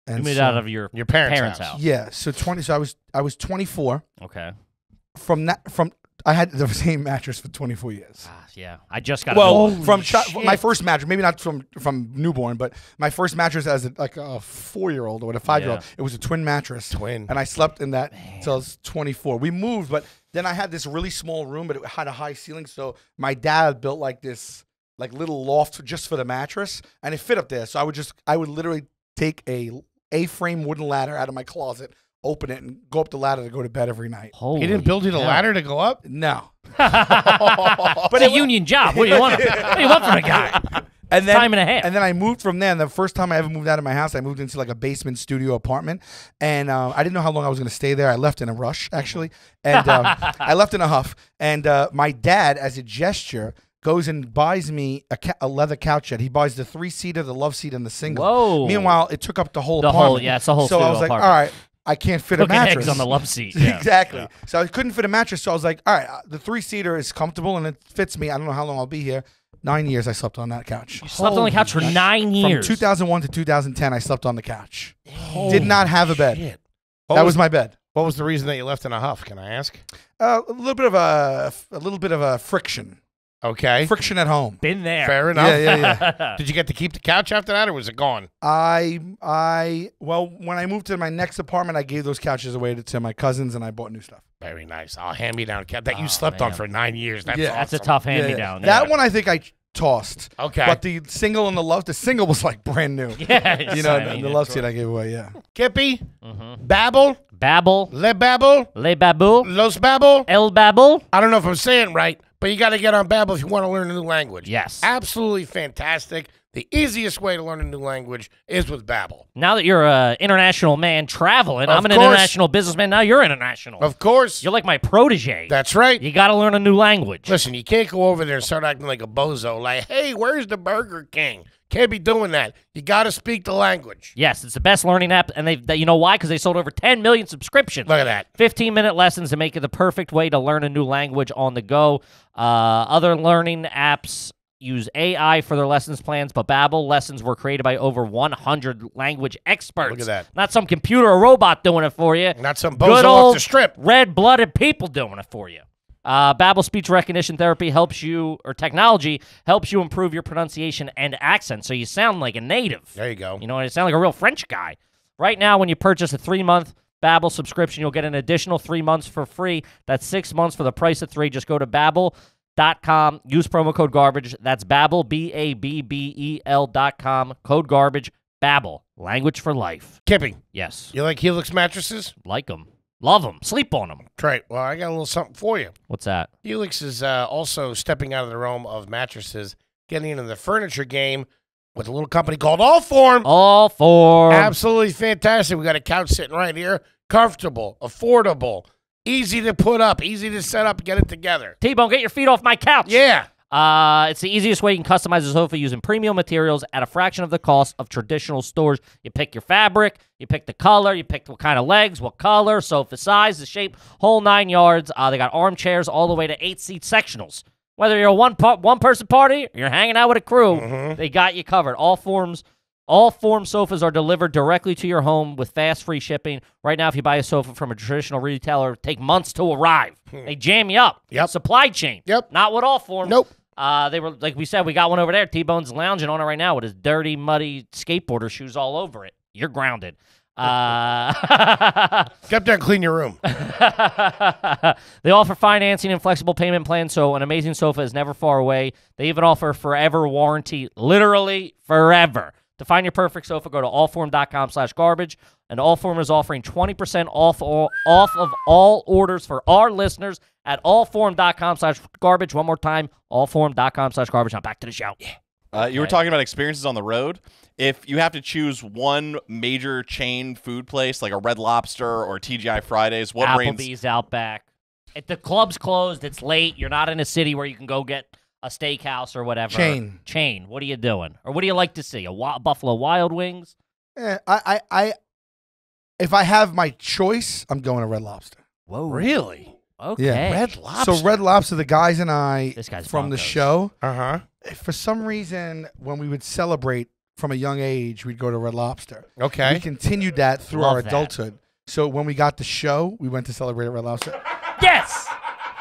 And you made so, out of your Your parents', parents' house. house. yeah. So twenty. So I was I was twenty four. Okay. From that from I had the same mattress for twenty four years. Ah, yeah. I just got. Well, from chi- my first mattress, maybe not from from newborn, but my first mattress as a, like a four year old or a five year old. It was a twin mattress. Twin. and I slept in that till I was 24. We moved, but then I had this really small room, but it had a high ceiling. So my dad built like this, like little loft just for the mattress, and it fit up there. So I would just, I would literally take a A-frame wooden ladder out of my closet, open it, and go up the ladder to go to bed every night. Holy He didn't build you the hell. ladder to go up? No, but It's a union job. What do you want? what do you want from a guy? and then Time and a half. And then I moved from there. And the first time I ever moved out of my house, I moved into like a basement studio apartment, and uh, I didn't know how long I was going to stay there. I left in a rush, actually, and um, I left in a huff. And uh, my dad, as a gesture, goes and buys me a, ca- a leather couch set. He buys the three seater, the love seat, and the single. Whoa. Meanwhile, it took up the whole The apartment. whole- yeah, it's the whole So I studio was like, apartment. all right, I can't fit Cooking a mattress eggs on the love seat. Yeah. exactly. So I couldn't fit a mattress. So I was like, all right, uh, the three seater is comfortable and it fits me. I don't know how long I'll be here. Nine years I slept on that couch. You Slept on the couch for nine years. From 2001 to 2010, I slept on the couch. Did not have a bed. Shit. That was, was my bed. what was the reason that you left in a huff? Can I ask? Uh, a little bit of a, a little bit of a friction, Okay. friction at home. Been there. Fair enough. Yeah, yeah, yeah. Did you get to keep the couch after that, or was it gone? I, I, well, when I moved to my next apartment, I gave those couches away to, to my cousins, and I bought new stuff. Very nice. I'll hand me down couch that you Oh, slept on man. for nine years. That's Yeah. That's a awesome. tough hand me yeah. down. That one I think I tossed. Okay. But the single and the love, the single was like brand new. Yeah. You know, I the, mean, the love seat I gave away. Yeah. Kippy, Mhm. Babbel, Babbel. Le Babbel, Le Babbel. Los Babbel. El Babbel. I don't know if I'm saying it right, but you got to get on Babbel if you want to learn a new language. Yes. Absolutely fantastic. The easiest way to learn a new language is with Babbel. Now that you're an international man traveling, Of I'm an course. international businessman. Now you're international. Of course. You're like my protege. That's right. You got to learn a new language. Listen, you can't go over there and start acting like a bozo, like, hey, where's the Burger King? Can't be doing that. You got to speak the language. Yes, it's the best learning app, and they, they you know why? Because they sold over 10 million subscriptions. Look at that. 15 minute lessons to make it the perfect way to learn a new language on the go. Uh, other learning apps use AI for their lessons plans, but Babbel lessons were created by over 100 language experts. Look at that. Not some computer or robot doing it for you. Not some Good bozo off the strip. red-blooded people doing it for you. Uh, Babbel speech recognition therapy helps you, or technology helps you improve your pronunciation and accent, so you sound like a native. There you go. You know, you sound like a real French guy. Right now, when you purchase a three-month Babbel subscription, you'll get an additional three months for free. That's six months for the price of three. Just go to Babbel.com. Use promo code garbage. That's Babbel, B-A-B-B-E-L dot com. Code garbage. Babbel. Language for life. Kippy, Yes. you like Helix mattresses? Like them. Love them. Sleep on them. Great. Well, I got a little something for you. What's that? Helix is uh, also stepping out of the realm of mattresses, getting into the furniture game with a little company called Allform. All Form. Absolutely fantastic. We got a couch sitting right here. Comfortable, affordable, easy to put up, easy to set up, get it together. T-Bone, get your feet off my couch. Yeah. Uh, it's the easiest way you can customize a sofa using premium materials at a fraction of the cost of traditional stores. You pick your fabric, you pick the color, you pick what kind of legs, what color, sofa size, the shape, whole nine yards. Uh, they got armchairs all the way to eight seat sectionals. Whether you're a one one person party or you're hanging out with a crew, they got you covered. Allforms. All form sofas are delivered directly to your home with fast free shipping. Right now, if you buy a sofa from a traditional retailer, it take months to arrive. They jam you up. Yep. Supply chain. Yep. Not with Allform. Nope. Uh, they were like we said, we got one over there. T Bone's lounging on it right now with his dirty, muddy skateboarder shoes all over it. You're grounded. Uh, Get up there and clean your room. they offer financing and flexible payment plans, so an amazing sofa is never far away. They even offer a forever warranty, literally forever. To find your perfect sofa, go to allform.com slash garbage. And Allform is offering 20% off all, off of all orders for our listeners at allform.com slash garbage. One more time, allform.com slash garbage. Now back to the show. Uh, you were talking about experiences on the road. If you have to choose one major chain food place like a Red Lobster or TGI Fridays, what reigns? Applebee's out back. If the club's closed, it's late. You're not in a city where you can go get a steakhouse or whatever. Chain. Chain. What are you doing? Or what do you like to see? A wa- Buffalo Wild Wings? Eh, I, I, I, if I have my choice, I'm going to Red Lobster. Whoa. Really? Okay. Yeah. Red lobster. So Red Lobster, the guys and I This guy's from the Broncos. show, Uh huh. for some reason, when we would celebrate from a young age, we'd go to Red Lobster. Okay. We Okay. continued that through Love our that. adulthood. So when we got the show, we went to celebrate at Red Lobster. Yes.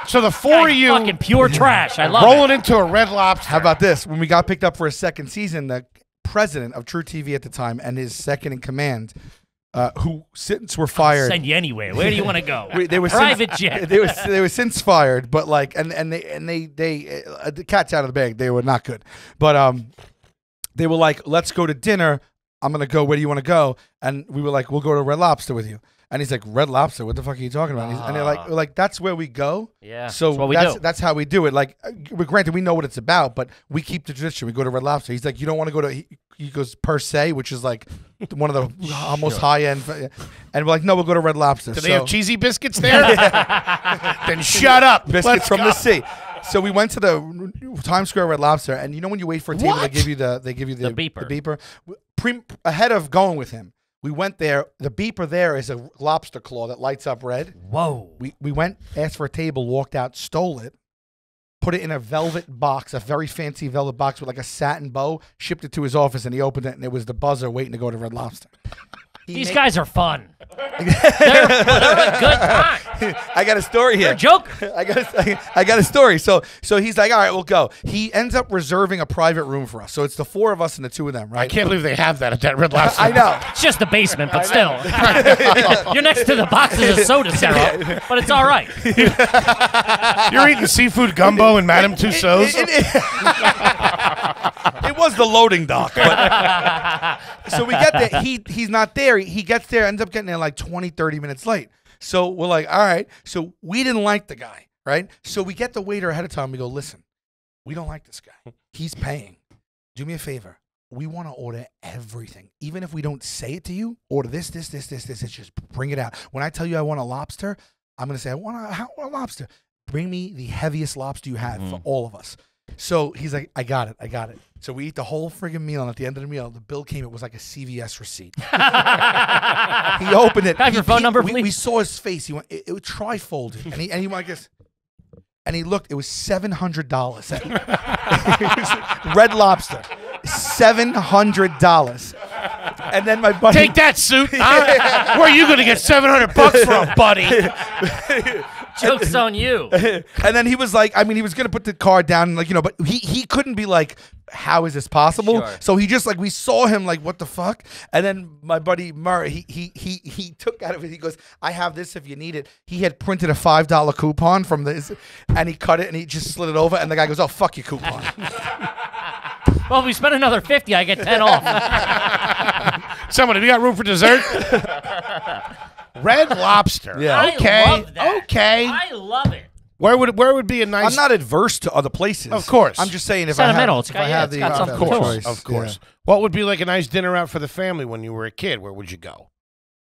So the four of you Fucking pure trash. I love it. rolling into a red lobster. How about this? When we got picked up for a second season, the president of truTV at the time and his second in command, uh, who since were fired, Send you anywhere. Where do you want to go? We- they were Private since, jet. They were they were since fired, but like and and they and they they uh, the cat's out of the bag. They were not good, but um, they were like, let's go to dinner. I'm gonna go. Where do you want to go? And we were like, we'll go to Red Lobster with you. And he's like, Red Lobster? What the fuck are you talking about? And, he's, and they're like, like that's where we go. Yeah, So that's what we that's, do. that's how we do it. Like, uh, granted, we know what it's about, but we keep the tradition. We go to Red Lobster. He's like, you don't want to go to. He, he goes per se, which is like one of the almost high end. And we're like, no, we'll go to Red Lobster. Do they have cheesy biscuits there? then shut up. biscuits Let's from go. the sea. So we went to the Times Square Red Lobster, and you know when you wait for a table, What? they give you the they give you the, The beeper. The beeper. Pre, ahead of going with him, we went there. The beeper there is a lobster claw that lights up red. Whoa. We we went, asked for a table, walked out, stole it, put it in a velvet box, a very fancy velvet box with like a satin bow, shipped it to his office, and he opened it, and it was the buzzer waiting to go to Red Lobster. He These made- guys are fun. they're, they're a good time. I got a story here. They're joking. I got a, I got a story. So so he's like, all right, we'll go. He ends up reserving a private room for us. So it's the four of us and the two of them, right? I can't believe they have that at that red lobster. I know. It's just the basement, but still. You're next to the boxes of soda syrup, but it's all right. You're eating seafood gumbo and Madame Tussauds. It, was the loading dock. But, so we get there. He he's not there. He gets there, ends up getting there like 20, 30 minutes late. So we're like, all right. So we didn't like the guy, right? So we get the waiter ahead of time. We go, listen, we don't like this guy. He's paying. Do me a favor. We want to order everything. Even if we don't say it to you, order this, this, this, this, this. It's just bring it out. When I tell you I want a lobster, I'm going to say, I want a, I want a lobster. Bring me the heaviest lobster you have for mm-hmm. all of us. So he's like, I got it, I got it. So we eat the whole friggin' meal, and at the end of the meal, the bill came. It was like a CVS receipt. he opened it. Have your phone he- number, we, we saw his face. He went, it, it was trifolded, and he and he went like this. And he looked. It was seven hundred dollars. Red Lobster, seven hundred dollars. And then my buddy Take that suit. Huh? Where are you going to get 700 bucks from, buddy? Joke's on you. and then he was like, I mean, he was gonna put the card down, like you know, but he he couldn't be like, how is this possible? Sure. So he just like we saw him like, what the fuck? And then my buddy Murray, he he he he took out of it. He goes, I have this if you need it. He had printed a five dollar coupon from this, and he cut it and he just slid it over. And the guy goes, oh fuck your coupon. Well, if we spend another 50, I get 10 off. Somebody, we got room for dessert? Red lobster. Yeah. I Okay. love that. Okay. I love it. Where would where would be a nice I'm not adverse to other places, Of course. I'm just saying if Sentimental. I have, It's if got- I yeah, have it's the got if I something have the to it. Of course. What would be like a nice dinner out for the family when you were a kid? Where would you go?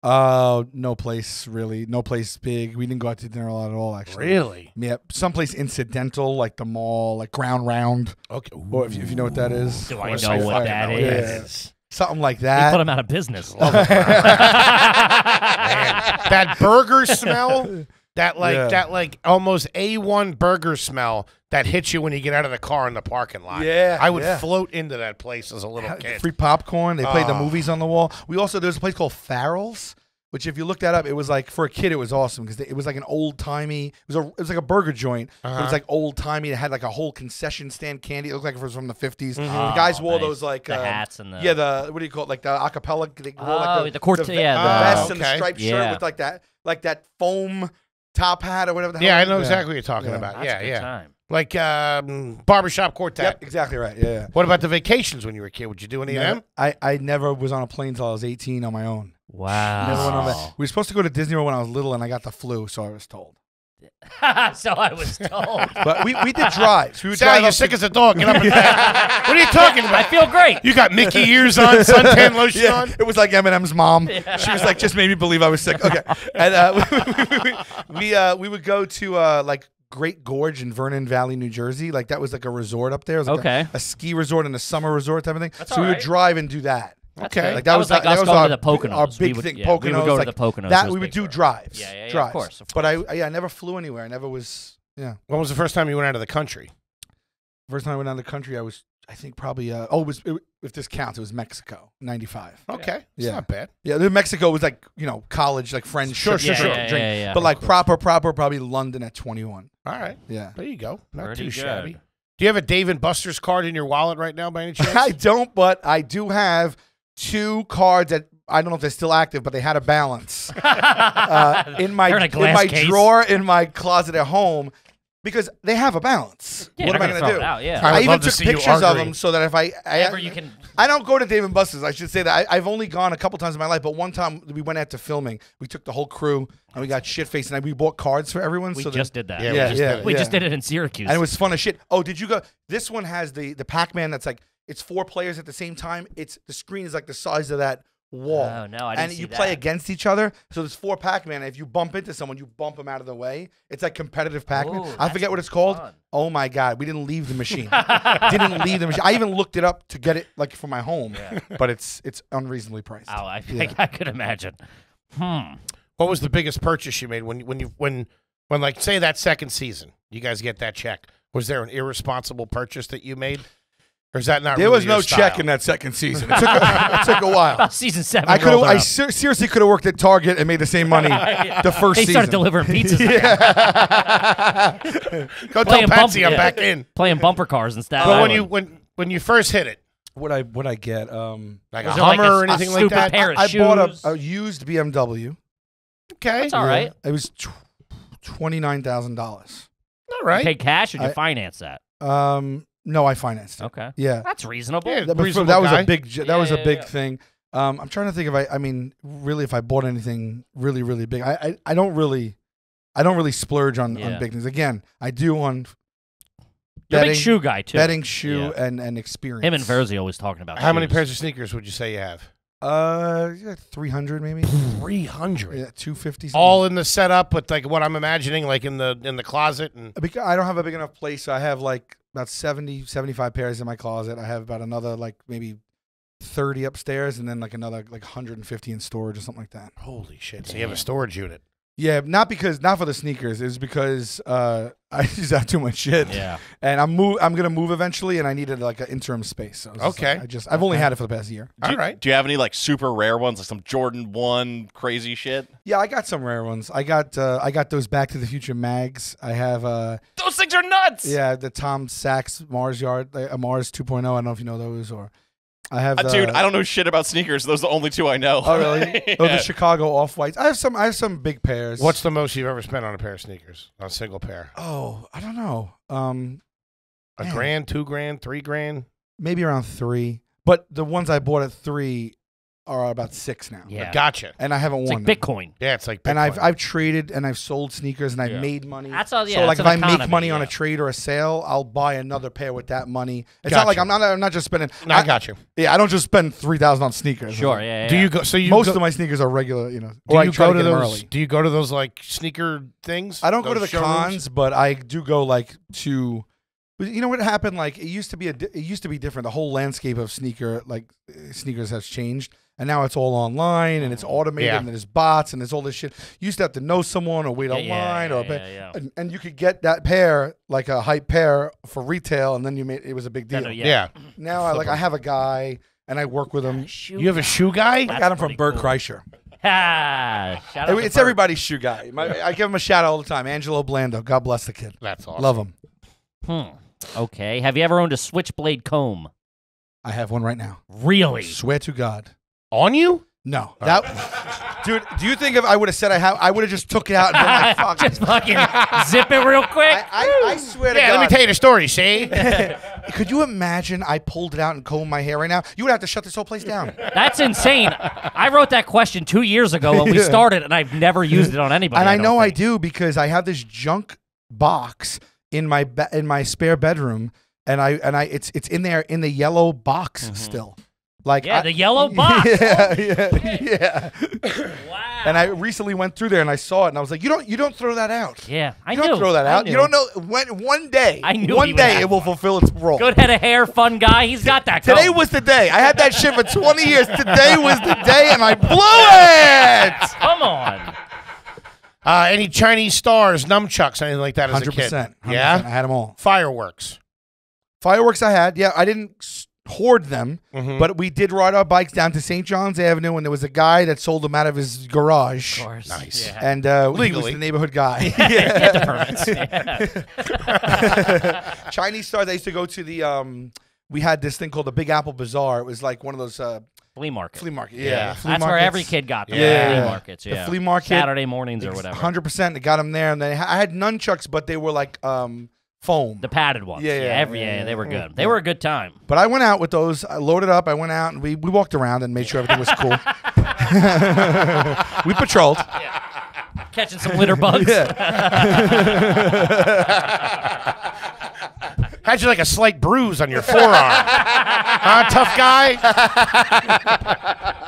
Yeah. Uh, no place really, no place big. We didn't go out to dinner a lot at all, actually. Really? Yeah, someplace incidental like the mall, like Ground Round, Okay. or if you, if you know what that is. Do I know what that is? that know is? What that is. Something like We put that. him out of business. that burger smell, that like Yeah. that like almost A1 burger smell that hits you when you get out of the car in the parking lot. Yeah, I would yeah. float into that place as a little kid. Free popcorn. They played the Oh. movies on the wall. We also there's a place called Farrell's, Which, if you look that up, it was like for a kid, it was awesome because it was like an old timey. It was a it was like a burger joint, it Uh-huh. was like old timey. It had like a whole concession stand candy. It looked like it was from the 50s. Mhm. The guys Oh, wore nice. those like The uh, hats and the- yeah the what do you call it like the acapella. They wore Oh, like the quart- ve- yeah, the the- vest Oh, and the striped Yeah. shirt with like that like that foam top hat or whatever. The hell Yeah, I know exactly what you're talking Yeah. about. That's yeah, a good yeah. time. Like um, barbershop quartet. Yep, exactly right. Yeah. yeah. What about the vacations when you were a kid? Would you do any of them? I, I never was on a plane until I was 18 on my own. Wow. Never went on that. We were supposed to go to Disney World when I was little, and I got the flu, so I was told. so I was told. But we, we did drives. We would Sally, drive you're up sick to- as a dog. Get up and back. What are you talking about? I about? feel great. You got Mickey ears on, suntan lotion Yeah, on. it was like Eminem's mom. She was like, just made me believe I was sick. Okay, and uh, we we, we, uh, we would go to uh, like Great Gorge in Vernon Valley, New Jersey. Like that was like a resort up there. It was like Okay. a, a ski resort and a summer resort type of thing. That's so we all would right. drive and do that. Okay. Like That was like that us was going our, to the Poconos. Our We big would- thing, yeah, we would Poconos. go to like the Poconos. That we would do for drives. Yeah, yeah, yeah, of drives. course, of But I yeah, I never flew anywhere. I never was. Yeah. When was the first time you went out of the country? First time I went out of the country, I was, I think probably, uh, oh, it was, it, if this counts, it was Mexico, 95. Okay, it's Yeah. not bad. Yeah, then Mexico was like, you know, college, like friends. Sure, sure, yeah, sure. yeah, drink. yeah, yeah. But like proper, proper, probably London at 21. All right, Yeah. there you go. Not Pretty too shabby. good. Do you have a Dave and Buster's card in your wallet right now, by any chance? I don't, but I do have two cards that I don't know if they're still active, but they had a balance uh, in my in in my case. drawer in my closet at home because they have a balance. Yeah, what am I going gonna do? out, yeah. I I, even love to took pictures of them so that if I, I Ever you can. I don't go to Dave and Buster's. I should say that I, I've only gone a couple times in my life, but one time we went out to filming. We took the whole crew and we got shit faced, and I, we bought cards for everyone. We so that- just did that. Yeah, we just yeah, did. We yeah. just did it in Syracuse. and it was fun as shit. Oh, did you go? This one has the the Pac Man that's like it's four players at the same time. It's the screen is like the size of that wall. Oh, no, I didn't and see you play that. against each other. So there's four Pac Man. If you bump into someone, you bump them out of the way. It's like competitive Pac Man. Ooh, I that's forget what it's called. fun. Oh my god, we didn't leave the machine. didn't leave the machine. I even looked it up to get it like for my home, but it's it's unreasonably priced. Oh, I Yeah. think I could imagine. Hmm. What was the biggest purchase you made when when you when when like say that second season you guys get that check? Was there an irresponsible purchase that you made, or is that not? There really was your no check in that second season. It took a, it took a while. About season seven. I could I ser- seriously could have worked at Target and made the same money the first They season. started delivering pizzas. Go tell Patsy bump- I'm yeah. back in. playing bumper cars and stuff. But when you when when you first hit it, What I what I get? Um, like Was a it like Hummer a or anything like that, pair of I bought a, a used BMW. okay, That's all right. It was tw- twenty nine thousand dollars. All right, You right. paid cash or you I- finance that? Um, no, I financed it. Okay. Yeah, That's reasonable. Yeah, that, but reasonable that was guy. a big. That Yeah, was a big yeah. thing. Um, I'm trying to think if I. I mean, really, if I bought anything really, really big, I, I, I don't really, I don't really splurge on, Yeah. on big things. Again, I do on You're betting, big shoe guy too. betting, shoe, Yeah. and and experience. Him and Verzi always talking about. How many pairs of sneakers would you say you have? Uh, three hundred maybe. Three hundred. yeah, two fifty. All in the setup, but like what I'm imagining, like in the in the closet, and Because I don't have a big enough place. So I have like about 70, 75 pairs in my closet. I have about another like maybe 30 upstairs and then like another like 150 in storage or something like that. holy shit! So you have a storage unit. Yeah, not because not for the sneakers. It's because uh, I just have too much shit. Yeah. And I'm move. I'm gonna move eventually, and I needed like an interim space. So I was just Okay. like- I just I've only had it for the past year. Do All you, right. Do you have any like super rare ones, like some Jordan One crazy shit? Yeah, I got some rare ones. I got uh, I got those Back to the Future mags. I have uh Those things are nuts. yeah the Tom Sachs Mars Yard uh, Mars 2.0. I don't know if you know those or I have Uh, the, dude, I don't know shit about sneakers. Those are the only two I know. Oh really? Yeah. Oh, the Chicago off whites. I have some. I have some big pairs. What's the most you've ever spent on a pair of sneakers? On a single pair? Oh, I don't know. Um, A Man. grand, two grand, three grand? maybe around three. But the ones I bought at three are about six now. Yeah. Gotcha. And I haven't It's worn like them. Bitcoin. Yeah, it's like. And I've I've traded and I've sold sneakers and I've Yeah. made money. That's all. Yeah. so like that's if an I make economy, money on a trade or a sale, I'll buy another pair with that money. It's Gotcha. not like I'm not I'm not just spending. No, I got you. Yeah, I don't just spend three thousand on sneakers. Sure. Yeah. yeah Do you go? So you Most go, of my sneakers are regular, you know. do you go to to those? early. Do you go to those like sneaker things? I don't go to the showrooms? cons, but I do go like to. You know what happened? Like it used to be a. It used to be different. The whole landscape of sneaker, like uh, sneakers, has changed, and now it's all online and it's automated Yeah. and there's bots and there's all this shit. You used to have to know someone or wait Yeah, online yeah, or. yeah, ba- yeah, yeah. And, and you could get that pair like a hype pair for retail, and then you made it was a big deal. no, Yeah. yeah. Now I like I have a guy and I work with him. Shoe You have a shoe guy? I got him from pretty Bert cool. Kreischer. Ah, shout out It's Bert. everybody's shoe guy. My, I give him a shout out all the time. Angelo Blando. God bless the kid. That's awesome. Love him. Hmm. Okay. Have you ever owned a switchblade comb? I have one right now. Really? Swear to God. On you? No. That, dude. Do you think if I would have said I have, I would have just took it out and been like, "Fuck." Just fucking zip it real quick. I, I, I swear to Yeah, God. let me tell you the story, see? Could you imagine I pulled it out and combed my hair right now? You would have to shut this whole place down. That's insane. I wrote that question two years ago when we started, and I've never used it on anybody. and I don't know I do because I have this junk box in my in my spare bedroom, and I and I it's it's in there in the yellow box mm-hmm. still. Like. Yeah, I- the yellow box. yeah, yeah, yeah. Wow. And I recently went through there and I saw it and I was like, you don't you don't throw that out. yeah, I You don't throw that I out. You don't know when one day. I knew one day it will fulfill its role. Good head of hair, fun guy. He's got that. Today comb. was the day. I had that shit for 20 years. Today was the day and I blew it. Come on. Uh, any Chinese stars, nunchucks, anything like that as a kid? Hundred kid? percent. I had them all. Fireworks. Fireworks I had. Yeah, I didn't s- hoard them, Mhm. but we did ride our bikes down to St. John's Avenue, and there was a guy that sold them out of his garage. Of course. Nice. Yeah. And uh, he was Legally. the neighborhood guy. Get the. Yeah. Chinese stars. I used to go to the. Um, we had this thing called the Big Apple Bazaar. It was like one of those uh, Flea market. flea market. Yeah. Yeah, flea That's where every kid got them. Yeah. Flea markets. The Yeah. flea market. Saturday mornings or whatever. Hundred percent. They got them there, and then I had nunchucks, but they were like um, foam. The padded ones. Yeah, Yeah, yeah, every, yeah, yeah, yeah, they were yeah. good. They were a good time. But I went out with those. I loaded up. I went out and we, we walked around and made sure everything was cool. we patrolled. Catching some litter bugs. Had you like a slight bruise on your forearm? huh, tough guy?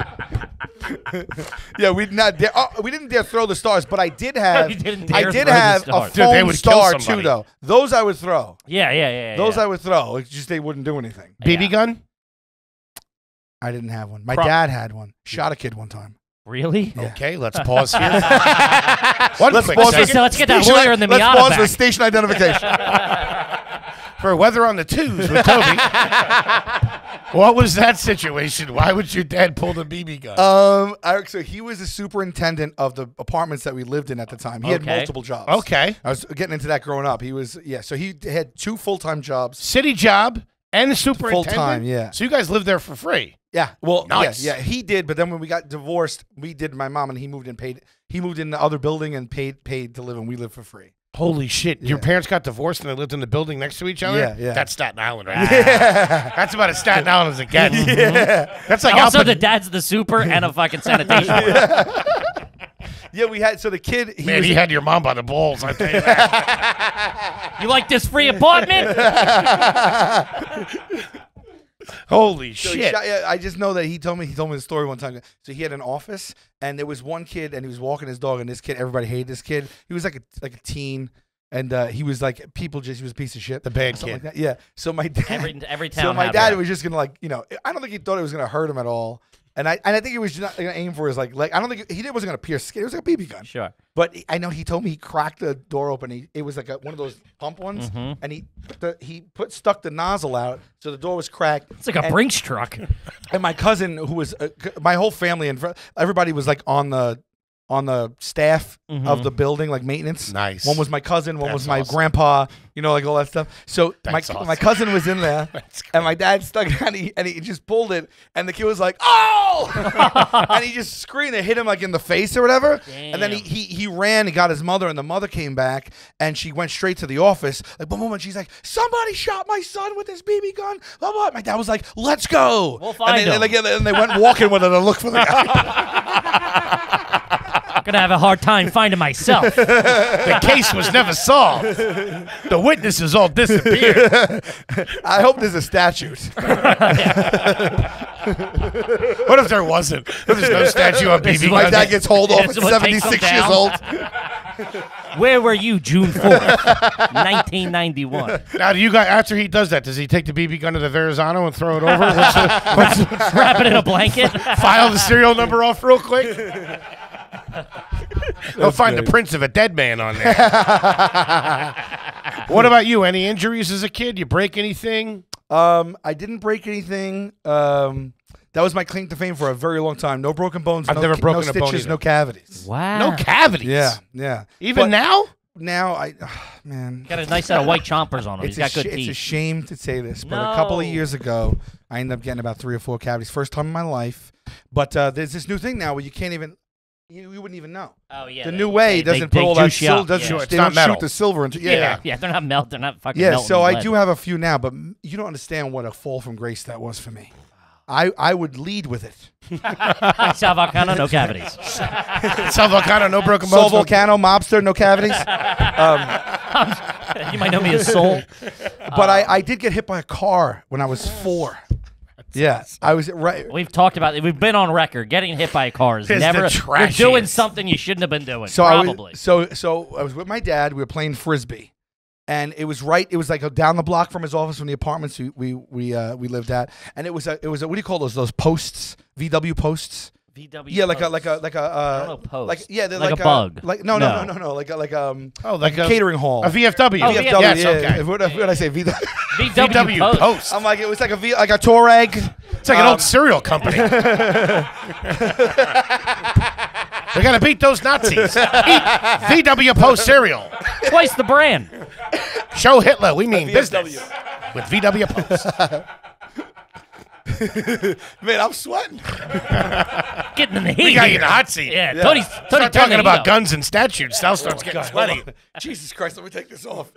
Yeah, we did not dare, oh, we didn't dare throw the stars, but I did have You didn't I did have a stars. Dude, they foam would kill star too somebody. though. Those I would throw. Yeah, yeah, yeah. Those yeah. I would throw. It's just they wouldn't do anything. BB Yeah. gun? I didn't have one. My Pro- dad had one. Shot a kid one time. Really? Yeah. Okay, let's pause here. One Let's quick pause second. so let's get that lawyer in the let's Miata pause back. for station identification. for weather on the twos with Toby. What was that situation? Why would your dad pull the BB gun? um, Eric, so he was the superintendent of the apartments that we lived in at the time. He had Okay. multiple jobs. okay, I was getting into that growing up. He was yeah. So he had two full time jobs. city job and the superintendent. Full-time, yeah. So you guys lived there for free. Yeah. Well, Nice. yeah, yeah. He did, but then when we got divorced, we did my mom and he moved and paid. He moved in the other building and paid paid to live, and we lived for free. Holy shit! Your parents got divorced and they lived in the building next to each other. Yeah, yeah. That's Staten Island, right? Yeah. Ah, that's about as Staten Island as it gets. Yeah. Mm-hmm. That's like also, Alpha- the dad's the super and a fucking sanitation worker. Yeah, we had so the kid. He Man, was, he had your mom by the balls. I tell you that. You like this free apartment? Holy so shit! shot- yeah, I just know that he told me he told me the story one time. So he had an office, and there was one kid, and he was walking his dog, and this kid, everybody hated this kid. He was like a like a teen, and uh, he was like people just he was a piece of shit. The bad kid. Like that. Yeah. So my dad. Every every town. so my dad that. was just gonna like you know I don't think he thought it was gonna hurt him at all. And I and I think he was just not gonna aim for his like leg. I don't think he did wasn't gonna pierce skin. It was like a BB gun. Sure. But he- I know he told me he cracked the door open. He, it was like a, one of those pump ones, Mhm. and he the, he put stuck the nozzle out, so the door was cracked. It's like a And- Brinks truck. And my cousin, who was uh, c- my whole family and fr- everybody was like on the on the staff of Mhm. the building, like maintenance. Nice. One was my cousin, one That's was my awesome. grandpa. You know, like all that stuff. So my That's my awesome. cousin was in there, and my dad stuck it, and he and he just pulled it, and the kid was like, "Oh!" and he just screamed. It hit him like in the face or whatever. And then he, he he ran and got his mother, and the mother came back, and she went straight to the office, like boom, boom, and she's like, "Somebody shot my son with this BB gun." Blah blah. My dad was like, "Let's go." We'll find and they, him. Like, and they went walking with it to look for the guy. Gonna have a hard time finding myself. the case was never solved. The witnesses all disappeared. I hope there's a statute. What if there wasn't? If There's no statue on This is BB what My guns. dad gets hauled off at This what takes 76 him years down. old. Where were you June 4th, 1991? Now, do you guys after he does that, does he take the BB gun to the Verrazano and throw it over? What's the, what's the- Wrap it in a blanket? file the serial number off real quick. They'll find the prints of a dead man on there. what about you? Any injuries as a kid? You break anything? Um, I didn't break anything. Um, That was my claim to fame for a very long time. No broken bones. I've no, never no broken a bone stitches, either. no cavities. Wow. No cavities. Yeah, yeah. Even But now? now, I man, Got a nice set of white chompers on him. it's He's a, got good sh- it's a shame to say this, but a couple of years ago, I ended up getting about three or four cavities. First time in my life. But uh, there's this new thing now where you can't even. You, you wouldn't even know. oh yeah. the they- new way they- doesn't they, put all they that juice silver. Doesn't, yeah. Sure, they don't metal. shoot the silver into. yeah. Yeah, yeah, They're not melt. They're not fucking. Yeah, so I lead. do have a few now, but you don't understand what a fall from grace that was for me. I, I would lead with it. Sal Vulcano, no cavities. Sal Vulcano, no broken bones. no- Vulcano, mobster, no cavities. Um, you might know me as Soul. but I, uh, I did get hit by a car when I was four. Yeah, I was right. We've talked about it. We've been on record. Getting hit by a car is It's the never. You're doing something you shouldn't have been doing. So probably. I was so so I was with my dad. We were playing frisbee, and it was right. It was like down the block from his office from the apartments we we we, uh, we lived at, and it was a it was a, what do you call those those posts VW posts? VW. Yeah, like a like a like a uh, don't know, post. like yeah, they're Like like, a bug. Like no no No. no no no like a, like um Oh, like a, catering hall. a VFW. Oh, VFW, yes, yeah, okay. What, what did I say? VW. VW, VW post. Post. I'm like it was like a V like a Touareg. It's like an Um, old cereal company. we gotta beat those Nazis. Eat VW Post cereal. Twice the brand. Show Hitler. We mean business with VW Post. Man, I'm sweating. Getting in the heat. We got you in the hot seat. Yeah. Tony's, Tony Start turned talking the about up. guns and statutes. Sal starts getting God, sweaty. Jesus Christ, let me take this off.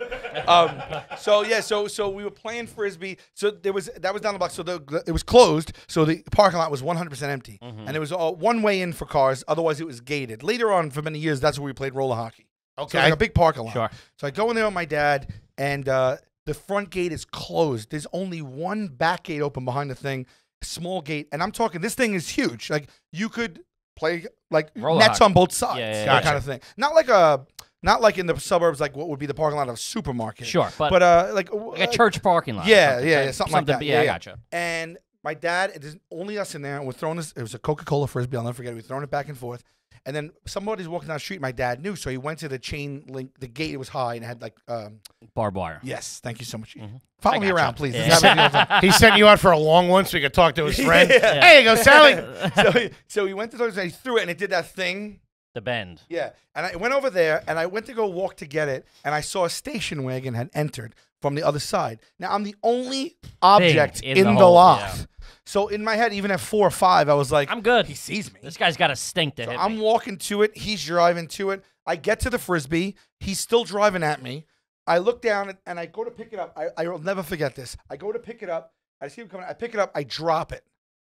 Um, so yeah, so so we were playing frisbee. So there was that was down the block. So the, it was closed. So the parking lot was 100 percent empty, Mm-hmm. and it was all one way in for cars. Otherwise, it was gated. Later on, for many years, that's where we played roller hockey. So it was Okay. like a big parking lot. Sure. So I go in there with my dad, and uh, the front gate is closed. There's only one back gate open behind the thing, small gate, and I'm talking. This thing is huge. Like you could play like Roller nets hockey. on both sides, Yeah, yeah, that Gotcha. kind of thing. Not like a. Not like in the suburbs, like what would be the parking lot of a supermarket. Sure, but, but uh, like, like a church parking lot. Yeah, something. yeah, yeah, something like that. Yeah, Yeah, I gotcha. and my dad, there's only us in there, and we're throwing this. It was a Coca Cola frisbee. I'll never forget. it. We were throwing it back and forth, and then somebody's walking down the street. My dad knew, so he went to the chain link. The gate was high and it had like, um, Barbed wire. yes, thank you so much. I Follow me gotcha. around, please. Yeah. Let's have a time. He sent you out for a long one so he could talk to his friend. Yeah. Hey, you go, Sally. so, he, so he went to the and he threw it, and it did that thing. The bend. Yeah, and I went over there, and I went to go walk to get it, and I saw a station wagon had entered from the other side. Now I'm the only object in in, the the, hole, lot. So in my head, even at four or five, I was like, I'm good. He sees me. This guy's got a stink to So hit I'm me. walking to it. He's driving to it. I get to the frisbee. He's still driving at me. I look down and- and I go to pick it up. I, I will never forget this. I go to pick it up. I see him coming. I pick it up. I drop it,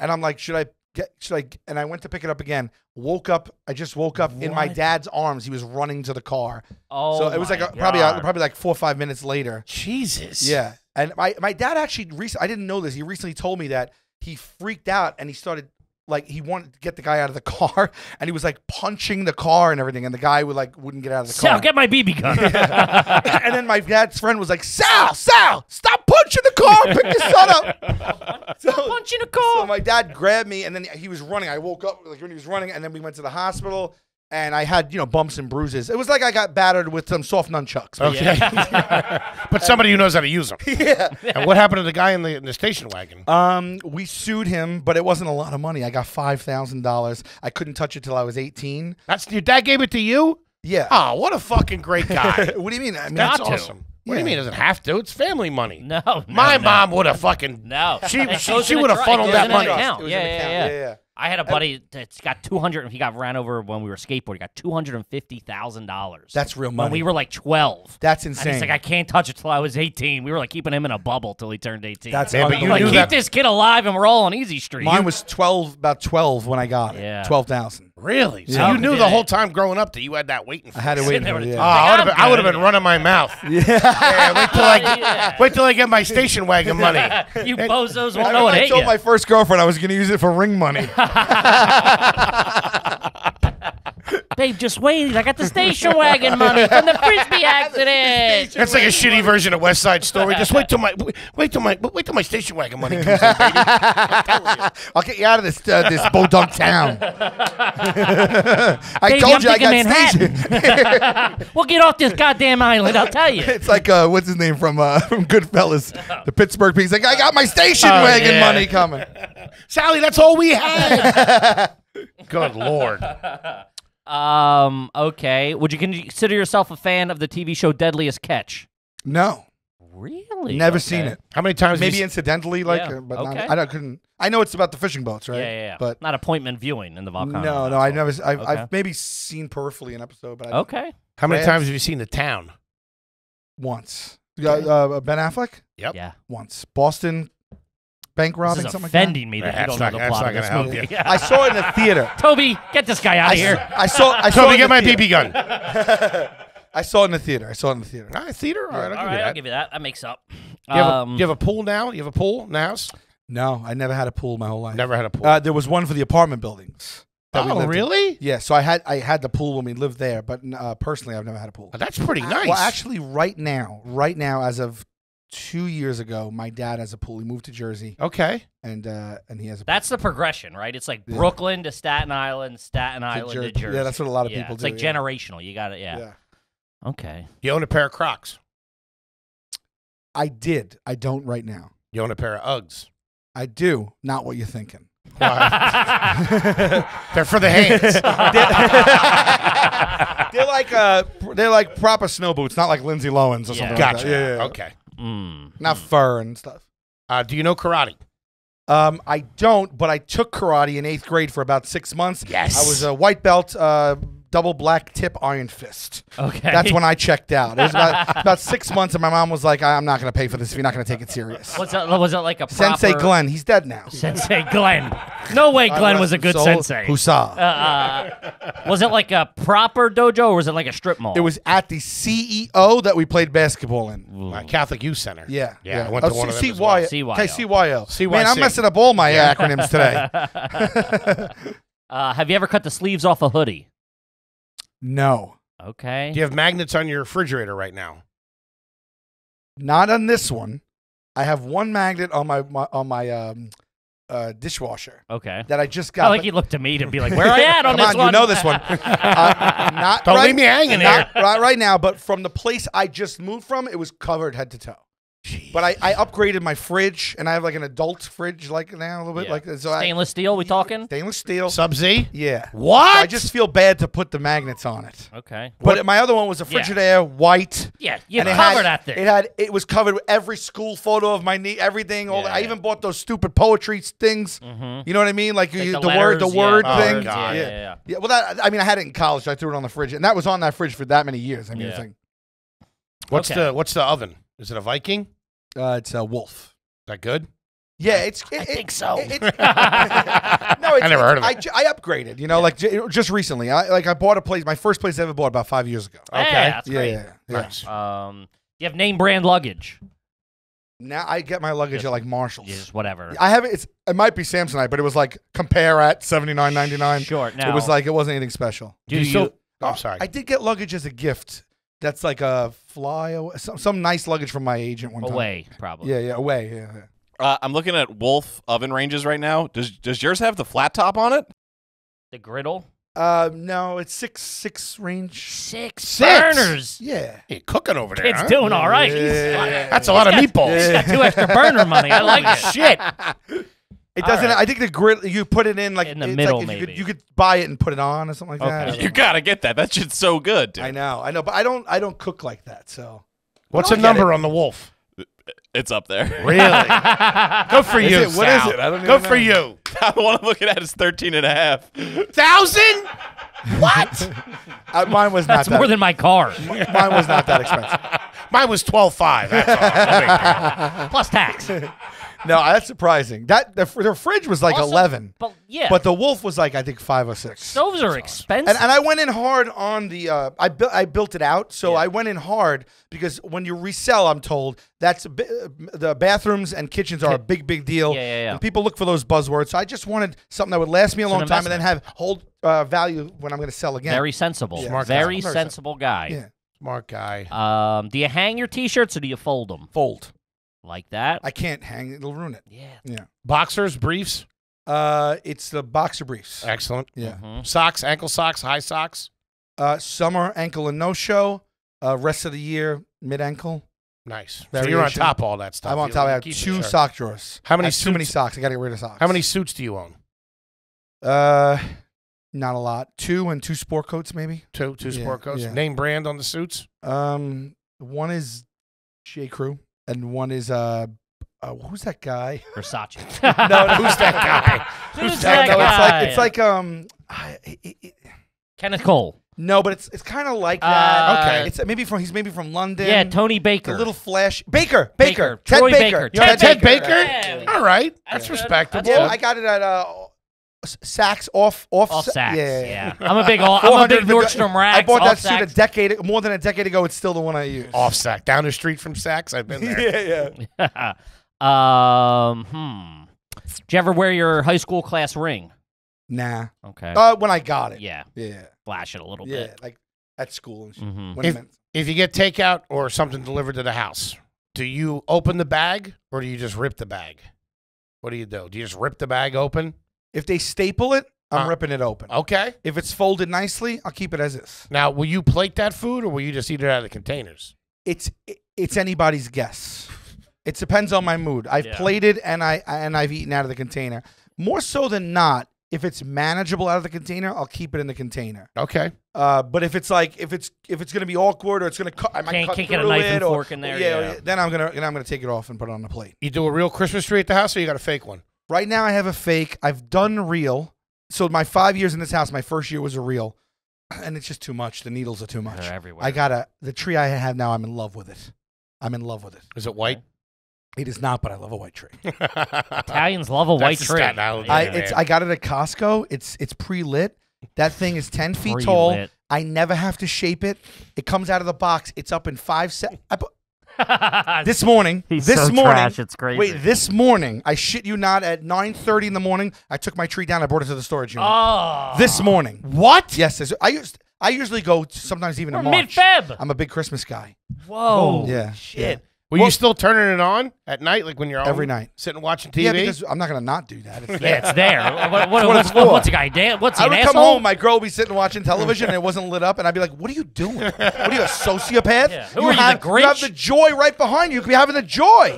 and I'm like, should I get? Should I? And I went to pick it up again. Woke up. I just woke up in my dad's arms. He was running to the car. Oh, so it was oh like a, probably God. probably like four or five minutes later. Jesus. Yeah. And my, my dad actually recently, I didn't know this. He recently told me that he freaked out and he started like he wanted to get the guy out of the car and he was like punching the car and everything and the guy would like wouldn't get out of the Sal, car. Sal, get my BB gun. and then my dad's friend was like, Sal, Sal, stop punching the car, pick your son up. so, Punching the car. so my dad grabbed me and then he was running. I woke up like when he was running and then we went to the hospital and I had, you know, bumps and bruises. It was like I got battered with some soft nunchucks. Okay. but somebody who knows how to use them. yeah. And what happened to the guy in the in the station wagon? Um, we sued him, but it wasn't a lot of money. I got five thousand dollars. I couldn't touch it till I was eighteen. That's your dad gave it to you. Yeah. Oh, what a fucking great guy. what do you mean? I mean, That's Got to. awesome. What do you mean? It doesn't have to. It's family money. no, no, My no. mom would have fucking. No. She- she- she would've funneled that money. an. It was Yeah, an yeah, account. yeah, Yeah, yeah. I had a buddy that's got 200. He got ran over when we were skateboarding. He got 250 thousand dollars. That's real money. when we were like 12. That's And insane. he's like, I can't touch it till I was 18. We were like keeping him in a bubble till he turned 18. That's Yeah, but you like keep that- this kid alive, and we're all on Easy Street. Mine was twelve, about twelve when I got it. Yeah. Twelve thousand. Really? So Yeah. you knew Yeah. the whole time growing up that you had that waiting for I had to wait. there For with Oh. I would have been, I would have good. been running my mouth. Yeah, wait till I get, wait till I get my station wagon money. you bozos won't know what I told you. my first girlfriend I was going to use it for ring money. Babe, just wait. I got the station wagon money from the frisbee accident. That's like a shitty version of West Side Story. Just wait till my wait till my wait till my station wagon money comes in, baby. I'll get you out of this uh, this bodunk town. I Baby, told I'm you I got thinking stationed. We'll get off this goddamn island. I'll tell you. it's like uh, what's his name from uh, from Goodfellas, the Pittsburgh piece. Like I got my station Oh, wagon yeah. money coming. Sally, that's all we had. Good lord. Um. Okay. Would you consider yourself a fan of the TV show Deadliest Catch? No, Really? never Okay. seen it. How many times? Maybe you, incidentally, like, Yeah, uh, but okay. not, I don't, couldn't. I know it's about the fishing boats, right? Yeah, yeah, yeah. But not appointment viewing in the Vulcano. no, no, I never. s- I've, Okay. I've maybe seen peripherally an episode, but I Okay. how many Reds? times have you seen the town? once. Uh, uh, ben Affleck Yep. Yeah. once. Boston bank robbing this is something like that. offending me that you don't not- know the plot of this gonna help movie. you. I saw it in the theater. Toby, get this guy out of here. s- I saw. I saw. it Toby, in get the my theater. BB gun. I saw it in the theater. I saw it in the theater. All right, theater. All right, I'll All give right, you I'll that. give you that. That makes up. You have, Um, a, you have a pool now? You have a pool in the house? No, I never had a pool my whole life. Never had a pool. Uh, there was one for the apartment buildings. that oh, lived in. really? Yeah, so I had I had the pool when we lived there, but uh, personally, I've never had a pool. Oh, that's pretty nice. Well, actually, right now, right now, as of two years ago, my dad has a pool. He moved to Jersey, okay. and uh, and he has a. That's the progression, right? It's like Yeah. Brooklyn to Staten Island, Staten pool Island Jer- to Jersey. Yeah, that's what a lot of Yeah, people it's do. like yeah. generational. You got it. Yeah. yeah. Okay. You own a pair of Crocs. I did. I don't right now. You own a pair of Uggs. I do. Not what you're thinking. They're for the hands. they're like uh, they're like proper snow boots, not like Lindsay Lohan's or Yeah. something. like gotcha. that. Yeah, yeah, yeah. Okay. Mm. Not fur and stuff. Uh, do you know karate? Um, I don't, but I took karate in eighth grade for about six months. Yes. I was a white belt, uh, double black tip iron fist. Okay. That's when I checked out. It was about, about six months, and my mom was like, "I'm not going to pay for this if you're not going to take it serious." Was that was that like a proper Sensei Glenn, he's dead now. Sensei Glenn. No way, Glenn was a good sensei. Who saw? Uh, was it like a proper dojo or was it like a strip mall? it was at the CEO that we played basketball in. Uh, Catholic Youth Center. Yeah, Yeah, I went to oh, one C- of them. Well. CYO. Okay, CYO. CYC. Man, I'm messing up all my acronyms today. Uh, have you ever cut the sleeves off a hoodie? No, Okay. Do you have magnets on your refrigerator right now? not on this one. I have one magnet on my, my on my um, uh, dishwasher Okay. that I just got. I got. like but- he looked at me to be like, "Where are you at on Come this on, one?" you know this one. Uh, not Don't right, leave me hanging not here. right, right now, but from the place I just moved from, it was covered head to toe. But I, I upgraded my fridge, and I have like an adult fridge, like now a little bit, Yeah. like so. I, Stainless steel. We talking? stainless steel. Sub Z? yeah. What? So I just feel bad to put the magnets on it. Okay. But my other one was a Yeah. Frigidaire, white. Yeah, you and it covered had, that thing. It had it was covered with every school photo of my knee, everything. All I Yeah. even bought those stupid poetry things. Mhm. You know what I mean? Like, Like you, the the, word, the letters, yeah, word the thing. words, yeah, yeah. yeah, yeah. Yeah, well, that I mean, I had it in college. So I threw it on the fridge, and that was on that fridge for that many years. I mean, Yeah. it's like What's Okay. the What's the oven? Is it a Viking? Is uh, it's a wolf. Is that good? Yeah, it's. It, I it- think so. it- it's- no, it's, I never heard of it. I, I upgraded. You know, like ju- just recently. I like I bought a place. My first place I ever bought about five years ago. Yeah, Okay. that's yeah, great. yeah, yeah. Nice. Um, you have name brand luggage. Now I get my luggage Just- at like Marshalls. Just whatever. I have it. It's it might be Samsonite, but it was like compare at seventy nine ninety nine. Sure. Now It was like it wasn't anything special. do you you? still- Oh, I'm sorry. I did get luggage as a gift. That's like a fly away, some, some nice luggage from my agent one time. away probably. Yeah, yeah, away. Yeah, yeah. Uh, I'm looking at Wolf oven ranges right now. Does Does yours have the flat top on it? The griddle. Uh, no, it's six six range. Six, Six? burners. Yeah. Hey, cooking over there. It's huh? doing all right. Yeah. That's a lot of meatballs. He's got two extra burner money. I like it. Shit. It All doesn't. right. I think the grill you put it in like In the it's middle, like if you could maybe. you could buy it and put it on or something like Okay. that. You gotta get that. That shit's so good, dude. I know, I know, but I don't. I don't cook like that. So What's I the get number on the wolf? It's up there. Really? Good for Is you. it? What is Sal. it? I don't Good even for know. you. the one I'm looking at is 13 and a half. Thousand? What? uh, mine was not That's that. more than my car. mine was not that expensive. Mine was twelve five. That's all. No big deal. Plus tax. No, that's surprising. That the, the fridge was like Also- eleven, But yeah. but the wolf was like I think five or six. stoves are expensive. And, and I went in hard on the. Uh, I built. I built it out, so Yeah. I went in hard because when you resell, I'm told that's a bi- uh, the bathrooms and kitchens are a big, big deal. Yeah, yeah, yeah. And people look for those buzzwords. So I just wanted something that would last me a an long time and then have hold uh, value when I'm going to sell again. Very sensible. Yeah. Smart guy. Very Very sensible guy. Yeah. Smart guy. Um, do you hang your t-shirts or do you fold them Fold. Like that? I can't hang it. It'll ruin it. yeah. Yeah. Boxers, briefs. Uh, it's the boxer briefs. Excellent. Yeah. Mhm. Socks, ankle socks, high socks. Uh, summer ankle and no show. Uh, rest of the year mid ankle. Nice. So you're on top of all that stuff. I'm on You- top. I have keep it two sock drawers. How many I have too many socks. I got to get rid of socks. How many suits do you own? Uh, not a lot. Two and two sport coats maybe. Two, two Yeah, sport coats. yeah. Name brand on the suits. Um, one is J Crew and one is uh, uh who's that guy? Versace. No, no, who's that guy? Who's No, that no, it's guy? like it's like um, I, it, it, Kenneth Cole. no, but it's it's kind of like Uh, that. Okay. It's maybe from he's maybe from London. Yeah, Tony Baker. a little flash. Baker, Baker, Baker. Ted Troy Baker, Baker. You got Ted Ted Baker? Yeah. All right. That's That's good. respectable. That's Yeah. I got it at uh, S- Saks off off. Off Sa- sacks. Yeah, Yeah, I'm a big. I'm a big Nordstrom rack. I bought that suit a Saks. decade, more than a decade ago. It's still the one I use. Off sack. Down the street from Saks. I've been there. yeah, yeah. um. Hmm. Did you ever wear your high school class ring? Nah. Okay. Uh, when I got it. yeah. Yeah. Flash it a little bit. Yeah. bit. Like at school and shit. hmm When If- If you get takeout or something delivered to the house, do you open the bag or do you just rip the bag? What do you do? Do you just rip the bag open? If they staple it, I'm Uh, ripping it open. Okay. If it's folded nicely, I'll keep it as is. Now, will you plate that food or will you just eat it out of the containers? It's it's anybody's guess. It depends on my mood. I've Yeah. plated and I and I've eaten out of the container. More so than not, if it's manageable out of the container, I'll keep it in the container. Okay. Uh, but if it's like if it's if it's gonna be awkward or it's gonna cut, I might Can't- cut can't get a through knife it and or- fork in there, Yeah, yeah. then I'm gonna then I'm gonna take it off and put it on the plate. You do a real Christmas tree at the house or you got a fake one? Right now, I have a fake. I've done real. So my five years in this house, my first year was a real, and it's just too much. The needles are too much. They're everywhere. I gotta the tree I have now. I'm in love with it. I'm in love with it. Is it white? It is not, but I love a white tree. Italians love a white That's tree. Staten Island, I Yeah, it's man. I got it at Costco. It's it's pre lit. That thing is ten feet tall. Pre-lit. I never have to shape it. It comes out of the box. It's up in five seconds. I put, This morning, He's this so morning, trash, it's crazy. wait, this morning, I shit you not, at 9.30 in the morning, I took my tree down. I brought it to the storage unit. oh, this morning. what? Yes, this- I used. I usually go sometimes even we're in March. mid-Feb. I'm a big Christmas guy. Whoa, yeah, shit. Were you still turning it on at night, like when you're Every night. sitting watching TV? Yeah, because I'm not gonna not do that. It's Yeah, there. it's there. what, what, what what's, it's for. what's a guy? Dan, what's he, I an would asshole? come home, my girl would be sitting watching television, and it wasn't lit up, and I'd be like, "What are you doing? What are you, a sociopath? Yeah. Who are you, the have, you have the joy right behind you. You could be having the joy.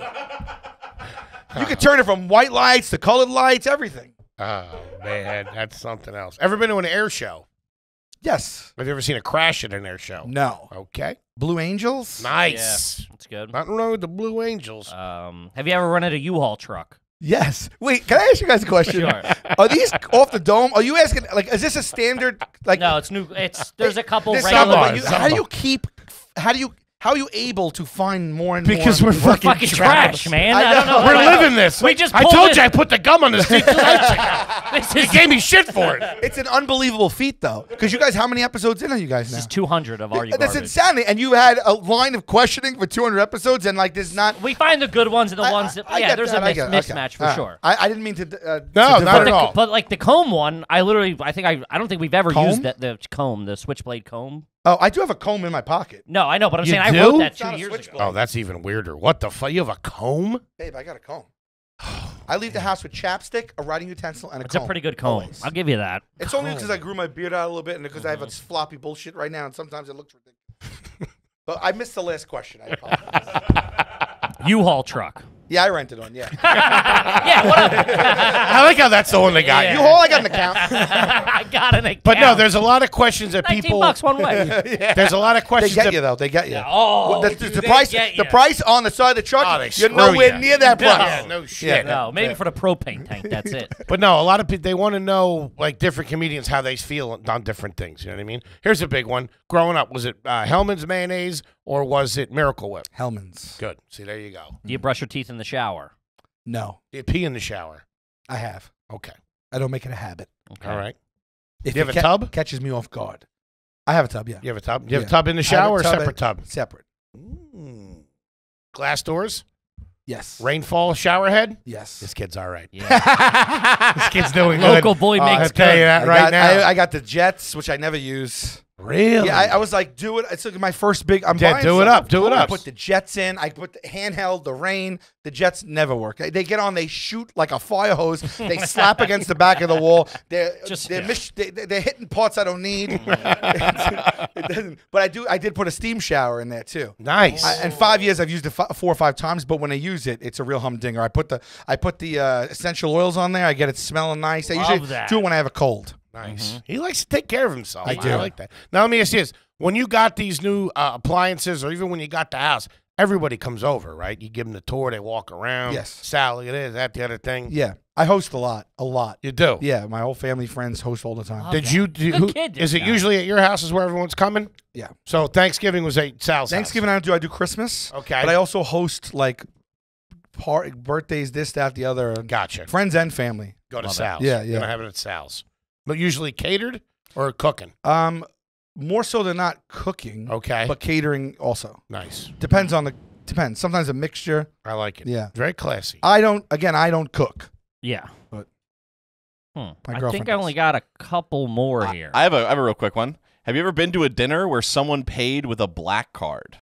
You could turn it from white lights to colored lights, everything. oh man, that's something else. Ever been to an air show? Yes. Have you ever seen a crash at an air show? No. Okay, Blue Angels. nice. Yeah, that's good. Nothing wrong with the Blue Angels. Um, have you ever run into a U-Haul truck? Yes. Wait, can I ask you guys a question? Sure. Are these off the dome? Are you asking like is this a standard like No, it's new. It's there's a couple There's regular. some, but you- how do you keep how do you how are you able to find more and Because more? Because we're fucking, fucking trash, man. I I, don't know. know. We're what- living this. We just I told it- you I put the gum on the seat two nights ago. This He gave me shit for it. It's an unbelievable feat though. Because you guys how many episodes in are you guys this now? is 200 of our. You That's Garbage? insanity. And you had a line of questioning for 200 episodes and like there's not We find the good ones and the I- ones that I- I yeah, there's that, a I mis- get. Okay. mismatch for All right. sure. I, I didn't mean to. Uh, No, to not at all. But like the comb one, I literally, I think I, I don't think we've ever used that the comb, the switchblade comb. Oh, I do have a comb in my pocket. No, I know, but I'm You saying I do? wrote that It's two a years switchblade. ago. Oh, that's even weirder. What the fuck? You have a comb? Babe, I got a comb. I leave the house with chapstick, a writing utensil, and a comb. It's comb. a pretty good comb. Always. I'll give you that. It's only because I grew my beard out a little bit and because I have a Mm-hmm. floppy bullshit right now, and sometimes it looks ridiculous. but I missed the last question. I apologize. U-Haul truck. Yeah, I rented one. Yeah, yeah, whatever. I like how that's the one they got Yeah. you you. all I got an account. I got an account. But no, there's a lot of questions that 19 people. bucks one way. There's a lot of They questions get that you though. They get you. Oh, the, do the, the they price, get the ya? price on the side of the truck, Oh, they you're screw nowhere ya. near that No. price. Yeah, no shit. No, maybe for the propane tank. That's it. But no, a lot of people they want to know like different comedians how they feel on different things. You know what I mean? Here's a big one. Growing up, was it uh, Hellmann's mayonnaise or was it Miracle Whip? Hellmann's. Good. See, there you go. Do you brush your teeth in the shower? No, You pee in the shower. I have. Okay. I don't make it a habit. Okay. All right. If You have it a tub? Catches me off guard. I have a tub. Yeah. You have a tub? You have Yeah. a tub in the I have shower or tub separate at- tub? Separate. Mm. Glass doors? Yes. Rainfall shower head. Yes. This kid's all right. Yeah. This kid's doing good. Local boy I'll makes tell you good. that I right got, now. I, I got the Jets, which I never use. Really? Yeah, I, I was like, do it. It's like my first big. I'm Yeah, do it up, do it up. I put the Jets in. I put the handheld, the rain. The Jets never work. They get on, they shoot like a fire hose. They slap against the back of the wall. They're Just- they're, yeah. they, they're hitting parts I don't need. It doesn't- but I do. I did put a steam shower in there too. nice. I, in five years, I've used it four or five times, but when I use it, it's a real humdinger. I put the I put the uh, essential oils on there. I get it smelling nice. I Love usually that. do it when I have a cold. Nice. He likes to take care of himself. I do. I like that. Now let me ask you this: When you got these new uh, appliances, or even when you got the house, everybody comes over, right? You give them the tour, they walk around. Yes. Sal, it is at that, the other thing. Yeah, I host a lot, a lot. You do. Yeah, my whole family, friends host all the time. Love Did you? Do, who, kid, is it guy. usually at your house is where everyone's coming? Yeah. So Thanksgiving was at Sal's. house. Thanksgiving I do I do Christmas. Okay. But I also host like part birthdays, this, that, the other. Gotcha. Friends and family. Go to Love it. Sal's. Yeah, You're yeah. gonna have it at Sal's, but usually catered or cooking. Um, more so than not cooking, Okay. but catering also nice. depends on the depends. Sometimes a mixture. I like it. Yeah. Very classy. I don't. Again, I don't cook. Yeah. But Hmm. my I think girlfriend I only got a couple more here. I have a I have a real quick one. Have you ever been to a dinner where someone paid with a black card?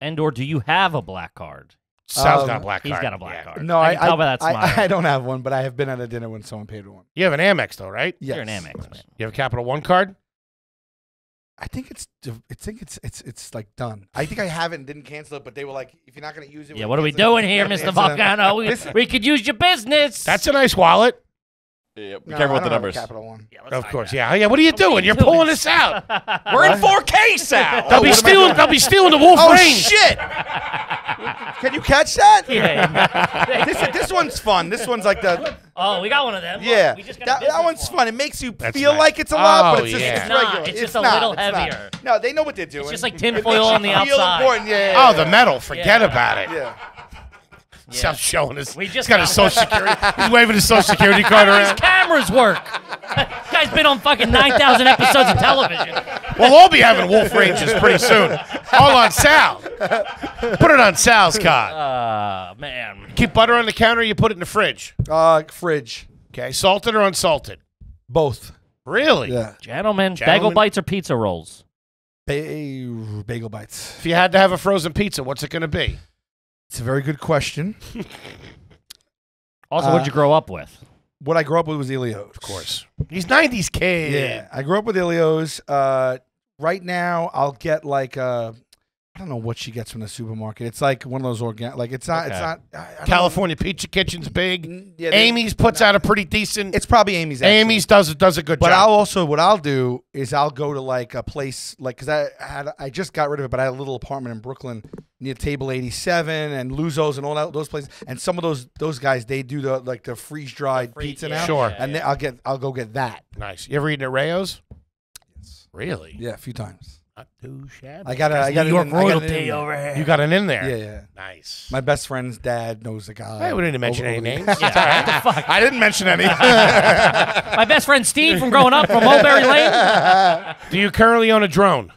and or do you have a black card? Sal's Um, got a black He's card. got a black Yeah. card. No, I I can tell by that I, smile. I, don't have one, but I have been at a dinner when someone paid with one. You have an Amex though, right? Yes. You're an Amex man. You have a Capital One card. I think it's. I think it's. It's. It's like done. I think I have it and didn't cancel it, but they were like, if you're not going to use it, Yeah, what are we cancel it." doing here, Mr. cancel. Vulcano? We, we could use your business. That's a nice wallet. Yeah, be No, careful I with the don't have a numbers. Capital One. Yeah, Of course, go. yeah, yeah. What are you doing? You're doing? pulling this out. We're in 4K, Sal. They'll be oh, what am I stealing. They'll be stealing the Wolf Oh Range. shit! Can you catch that? Yeah. This, this one's fun. This one's like the oh, we got one of them. Yeah. we just got That, that one's one. fun. It makes you That's feel nice. like it's a lot, Oh, but it's just yeah. it's It's not. regular. It's just not. a little It's not. heavier. No, they know what they're doing. It's just like It tinfoil makes you on the feel outside. Yeah. yeah, Oh, the metal. Forget about it. yeah. Stop showing us. We He's just got got- his social security. He's waving his social security card These His cameras work. This Guy's been on fucking 9,000 episodes of television. We'll all be having Wolf Ranges pretty soon. All on Sal. Put it on Sal's card. Uh, man. Keep butter on the counter. You put it in the fridge. Uh, fridge. Okay, salted or unsalted? Both. Really? Yeah. Gentlemen, Gentlemen. bagel bites or pizza rolls? Ba- bagel bites. If you had to have a frozen pizza, what's it going to be? It's a very good question. Also, Uh, what'd you grow up with? What I grew up with was Ellio's. Of course. He's 90s kid. Yeah, I grew up with Ellio's. Uh, right now, I'll get like uh, I don't know what she gets from the supermarket. It's like one of those organic. Like it's not. It's not. I- I don't California Pizza Kitchen's big. Yeah, they- Amy's puts out a pretty decent. It's probably Amy's. actually. Amy's does it does a good But job. But I'll also what I'll do is I'll go to like a place like because I had I just got rid of it, but I had a little apartment in Brooklyn near Table Eighty Seven and Luzos and all that, those places. And some of those those guys they do the like the freeze dried Free- pizza yeah, now. Sure. yeah, and yeah. then I'll get I'll go get that. nice. You ever eaten at Rao's? Yes. Really? Yeah, a few times. Not too shabby. I got a I got New York in- I got an royalty over here. You got an in there. Yeah, yeah. Nice. My best friend's dad knows the guy. I we didn't mention Over- any names. Yeah, what the fuck? I didn't mention any. My best friend Steve from growing up from Mulberry Lane. Do you currently own a drone?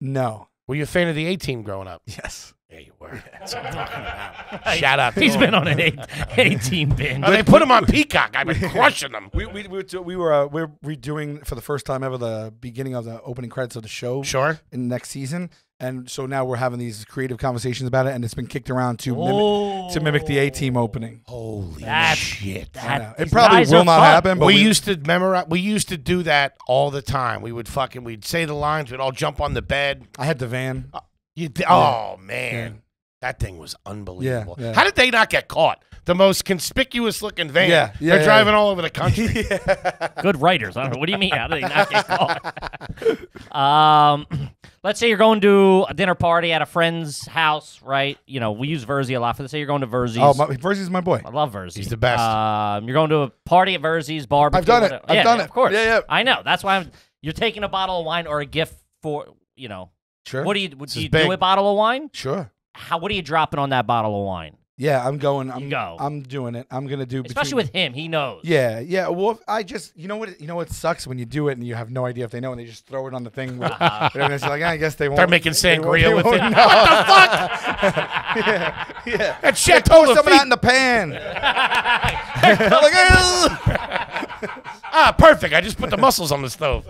no. Were you a fan of the A Team growing up? Yes. Yeah, you were. That's what I'm talking about. Shout out. To He's him. been on an A, a team binge. Oh, they put him on Peacock. I've been crushing them. We we we were, we were uh, we're redoing for the first time ever the beginning of the opening credits of the show Sure. in next season, and so now we're having these creative conversations about it, and it's been kicked around to mimic, Oh. to mimic the A Team opening. Holy That's- shit. I know. That, It probably will not fun. happen, but we, we, used to memorize. We used to do that all the time. We would fucking. We'd say the lines. We'd all jump on the bed. I had the van. You d- Oh man, that thing was unbelievable. Yeah, yeah. How did they not get caught? The most conspicuous looking van. Yeah, yeah, They're yeah. driving all over the country. Good writers. I don't know. What do you mean? How do they not get caught? um, let's say you're going to a dinner party at a friend's house, right? You know, we use Verzi a lot for this. Say you're going to Verzi's. Oh, my, Verzi's my boy. I love Verzi. He's the best. Um, you're going to a party at Verzi's barbecue. I've done it. whatever. I've done yeah, it. Of course. Yeah, yeah. I know. That's why I'm. You're taking a bottle of wine or a gift for you know. Sure. What do you do? is You big. do a bottle of wine? Sure. How? What are you dropping on that bottle of wine? Yeah, I'm going. I'm go. I'm doing it. I'm gonna do. Especially between- with him, he knows. Yeah, yeah. Well, I just you know what you know what sucks when you do it and you have no idea if they know and they just throw it on the thing. With, and it's like I guess they won't. Start making they won't- sangria they with won't it. know. What the fuck? yeah, yeah. Throw Chateau some of that Lafite. in the pan. Like, "Ugh." Ah, perfect. I just put the mussels on the stove.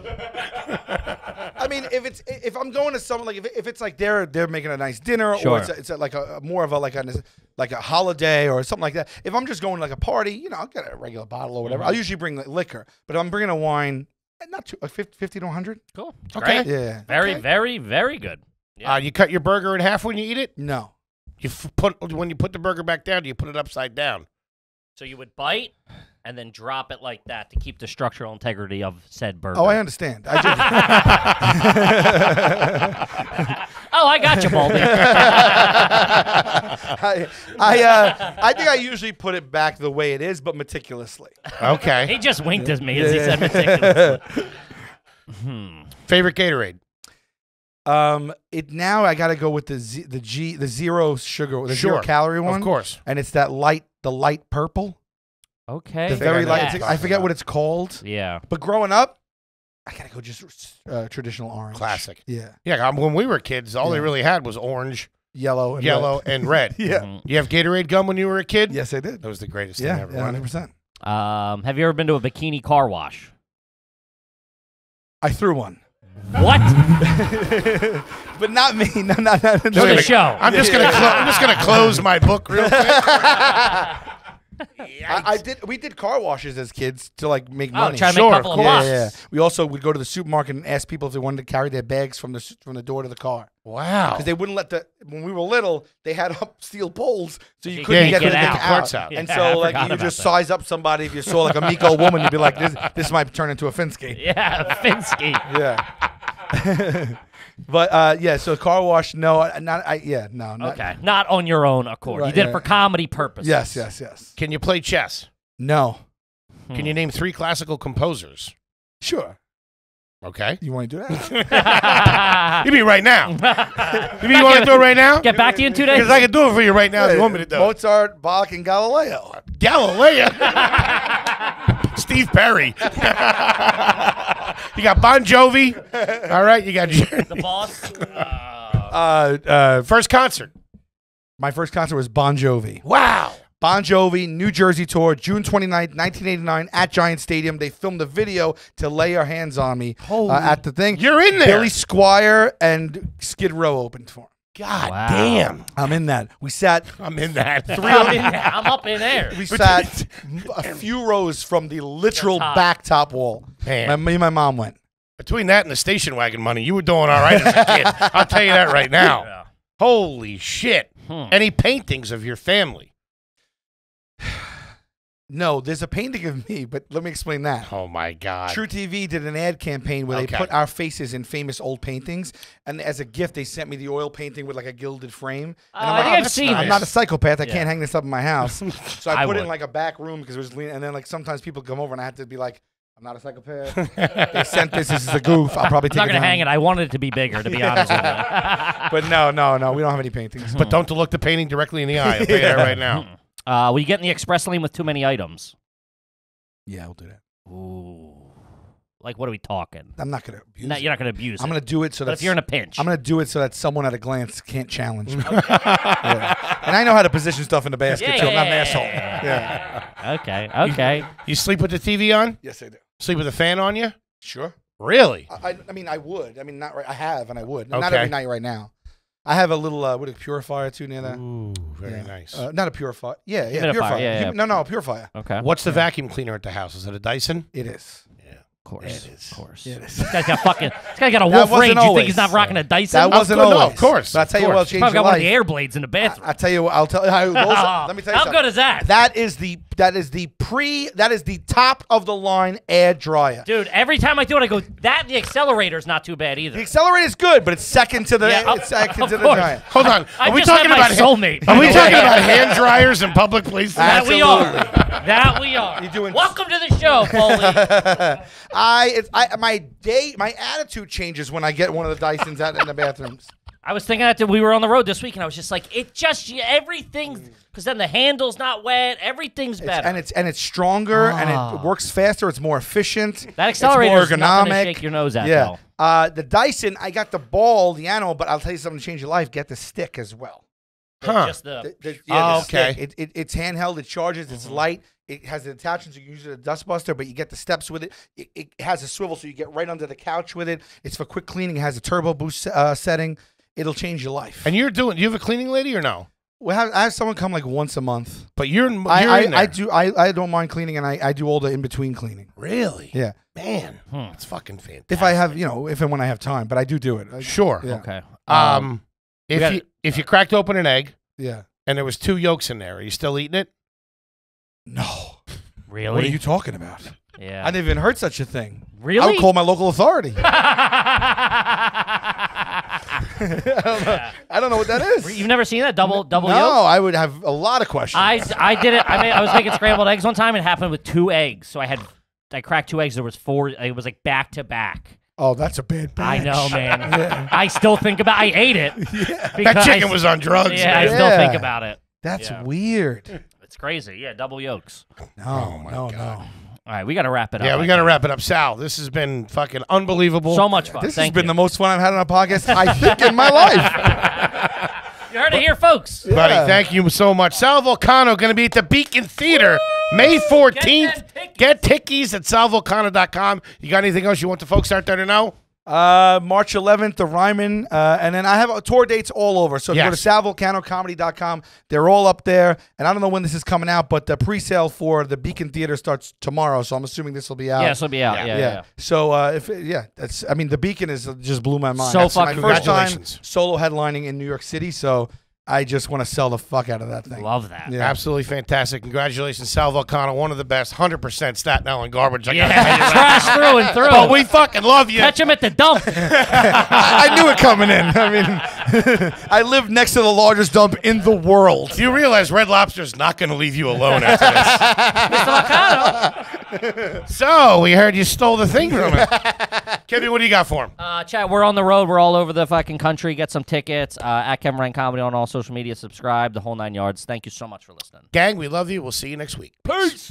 I mean, if it's if I'm going to someone like if, if it's like they're they're making a nice dinner Sure. or it's, a, it's a, like a, a more of a like a like a holiday or something like that. If I'm just going to like a party, you know, I'll get a regular bottle or whatever. I'll usually bring like, liquor, but if I'm bringing a wine, eh, not too like 50, 50 to 100. Cool. Okay. Great. Yeah. Very, Okay. very, very good. Uh, you cut your burger in half when you eat it. No. You f- put when you put the burger back down. Do you put it upside down. So you would bite and then drop it like that to keep the structural integrity of said burger. Oh, I understand. I just, oh, I got you, Baldy. I, I, uh, I think I usually put it back the way it is, but meticulously. Okay. he just winked at me as he said meticulously. Hmm. Favorite Gatorade. Um, it now I got to go with the Z, the G, the zero sugar, the zero calorie one, Of course. and it's that light, the light purple, Okay. the very light. what I forget what it's called, Yeah. but growing up, I gotta go just uh, traditional orange, Classic. yeah, Yeah. um, When we were kids, all they really had was orange, yellow, and yellow, and red. red. yeah, Mhm. You have Gatorade gum when you were a kid. yes, I did. That was the greatest Yeah, thing ever. hundred percent. Um, have you ever been to a bikini car wash? I threw one, What? but not me. No, no, no, no. For the show. I'm just gonna. Clo- I'm just gonna close my book real quick. I, I did. We did car washes as kids to like make Oh, money. try to Sure, make a couple of of yeah, bucks. yeah, yeah. We also would go to the supermarket and ask people if they wanted to carry their bags from the s- from the door to the car Wow. because they wouldn't let the when we were little they had up steel poles so you You couldn't couldn't get, get anything out. out. Courts out. And Yeah, so like forgot you about just that. size up somebody if you saw like a Miko woman you'd be like this this might turn into a Finsky. Yeah, Finsky. Yeah. but uh, yeah, so car wash no, not I yeah no not, Okay, not on your own accord. you Right, did it for comedy purposes. Yes, yes, yes. Can you play chess? No, Can you name three classical composers? sure. Okay. You want to do that? You mean right now? You mean you want to do it right now? Get back to you in two days. Because I can do it for you right now if you want me to do it. Mozart, Bach, and Galileo. Galileo. Steve Perry. You got Bon Jovi. All right. You got the boss. Uh, Uh, first concert. my first concert was Bon Jovi. Wow. Bon Jovi, New Jersey tour, June 29th, 1989, at Giant Stadium. They filmed a video to lay your hands on me uh, at the thing. You're in there. Billy Squier and Skid Row opened for him. God Wow. damn. I'm in that. We sat I'm in that. I'm, in. I'm up in there. we sat a few rows from the literal top. back top wall. Man. My, me and my mom went. Between that and the station wagon money, you were doing all right as a kid. I'll tell you that right now. Yeah. Holy shit. Hmm. Any paintings of your family? No, there's a painting of me, but let me explain that. Oh my God. truTV did an ad campaign where Okay. they put our faces in famous old paintings, and as a gift, they sent me the oil painting with like a gilded frame. And Uh, I think like, I've "Oh, seen I'm not a psychopath. I Yeah. can't hang this up in my house. So I, I put it in like a back room because it was leaning. And then like sometimes people come over and I have to be like, I'm not a psychopath. they sent this. This is a goof. I'll probably I'm take not it gonna down. hang it. I wanted it to be bigger, to be honest with you. But no, no, no. We don't have any paintings. But don't look the painting directly in the eye. I'll tell you that right now. Uh, will you get in the express lane with too many items? yeah, I'll do that. Ooh. Like, what are we talking? I'm not gonna abuse. No, it. you're not gonna abuse I'm it. gonna do it so but that if you're in a pinch, I'm gonna do it so that someone at a glance can't challenge me. Yeah. And I know how to position stuff in the basket Yeah, too. I'm not an asshole. yeah, Yeah. okay, okay. You sleep with the TV on? Yes, I do. Sleep with a fan on you? Sure. Really? I, I- I mean, I would. I mean, not right. I have, and I would. Okay. Not Okay. every night right now. I have a little uh, what a purifier too near there. Ooh, very Yeah. nice. Uh, not a purifier. Yeah, yeah, Humidifier, purifier. yeah, yeah. Hum- No, no, a purifier. Okay. What's the vacuum cleaner at the house? Is it a Dyson? It is. Yeah. Of course. It is. Of course. It is. This guy's got fucking. This guy's got a wolf wasn't range. You think he's not rocking a Dyson? That wasn't course- no, of course, But I'll of tell you what, course. will change Probably your got one of the air blades in the bathroom. I tell you, what, I'll tell you. How, those are- let me tell you How something. good is that? That is the that is the pre that is the top of the line air dryer. Dude, every time I do it, I go, that and the accelerator's not too bad either. The accelerator is good, but it's second to the Yeah, it's of- second of to the course. giant. Hold on. I Are we talking about soulmate. Are we talking about hand dryers in public places? That we are. That we are. You're doing- Welcome to the show, Foley. I, it's, I my day my attitude changes when I get one of the Dysons out in the bathrooms. I was thinking that we were on the road this week, and I was just like, it just everything's because then the handle's not wet, everything's It's- better. and it's and it's stronger and Ah. it works faster. It's more efficient. that it's accelerator is nothing to ergonomic. shake your nose at. yeah. though. Uh, the Dyson, I got the ball, the animal, but I'll tell you something to change your life. Get the stick as well. Huh. Just the, The- the- Oh, the okay. stick. It, it, it's handheld. It charges. It's light. It has an attachment, so you can use it as a dustbuster, but you get the steps with it. it. It has a swivel, so you get right under the couch with it. It's for quick cleaning. It has a turbo boost uh, setting. It'll change your life. And you're doing. You have a cleaning lady or no? We have, I have someone come like once a month. But you're. in- I, you're I, in there. I do. I, I don't mind cleaning, and I, I do all the in between cleaning. Really? Yeah, Man, Hmm. it's fucking fantastic. if I have, you know, if and when I have time, but I do do it. I- Sure. Yeah. okay. Um, if gotta- you if you cracked open an egg Yeah. and there was two yolks in there, are you still eating it? No. really? What are you talking about? yeah. I never even heard such a thing. Really? I really? would call my local authority. Yeah. I don't know what that is. You've never seen that double double no, yolk? I would have a lot of questions. I, I did it. I mean, I was making scrambled eggs one time. It happened with two eggs. So I had I cracked two eggs. There was four. It was like back to back. oh, that's a bad I know, man. I still think about. I ate it. That because I- chicken was on drugs. Yeah, I man. still think about it. That's Yeah. weird. It's crazy. Yeah, double yolks. No, Oh, my no, God. All right, we got to wrap it up. Yeah, we got to wrap it up. Sal, this has been fucking unbelievable. So much fun. This Thank has been you. the most fun I've had on a podcast, I think, in my life. You heard it here, folks. Buddy, thank you so much. Sal Vulcano going to be at the Beacon Theater May 14th. them tickies. Get tickies at salvulcano.com. You got anything else you want the folks out there to know? Uh, March 11th, the Ryman, uh, and then I have uh, tour dates all over. So if you go to Yes. salvulcanocomedy.com, they're all up there. And I don't know when this is coming out, but the pre-sale for the Beacon Theater starts tomorrow. So I'm assuming this will be out. Yeah, this will be out. Yeah, yeah. yeah. yeah. So uh, if yeah, that's I mean the Beacon is just blew my mind. So That's my fucking first time Congratulations. solo headlining in New York City. So I just want to sell the fuck out of that thing. Love that. Yeah. Absolutely fantastic. Congratulations, Sal Vulcano, one of the best. 100% Staten Island garbage. I gotta Yeah, tell you that. trash through and through. But we fucking love you. Catch him at the dump. I, I knew it coming in. I mean, I live next to the largest dump in the world. You realize Red Lobster's not going to leave you alone after this. so we heard you stole the thing from him. Kevin, what do you got for him? Uh, chat, we're on the road. We're all over the fucking country. Get some tickets uh, at Kevin Ryan Comedy on all social media. Subscribe, the whole nine yards. Thank you so much for listening. Gang, we love you. We'll see you next week. Peace.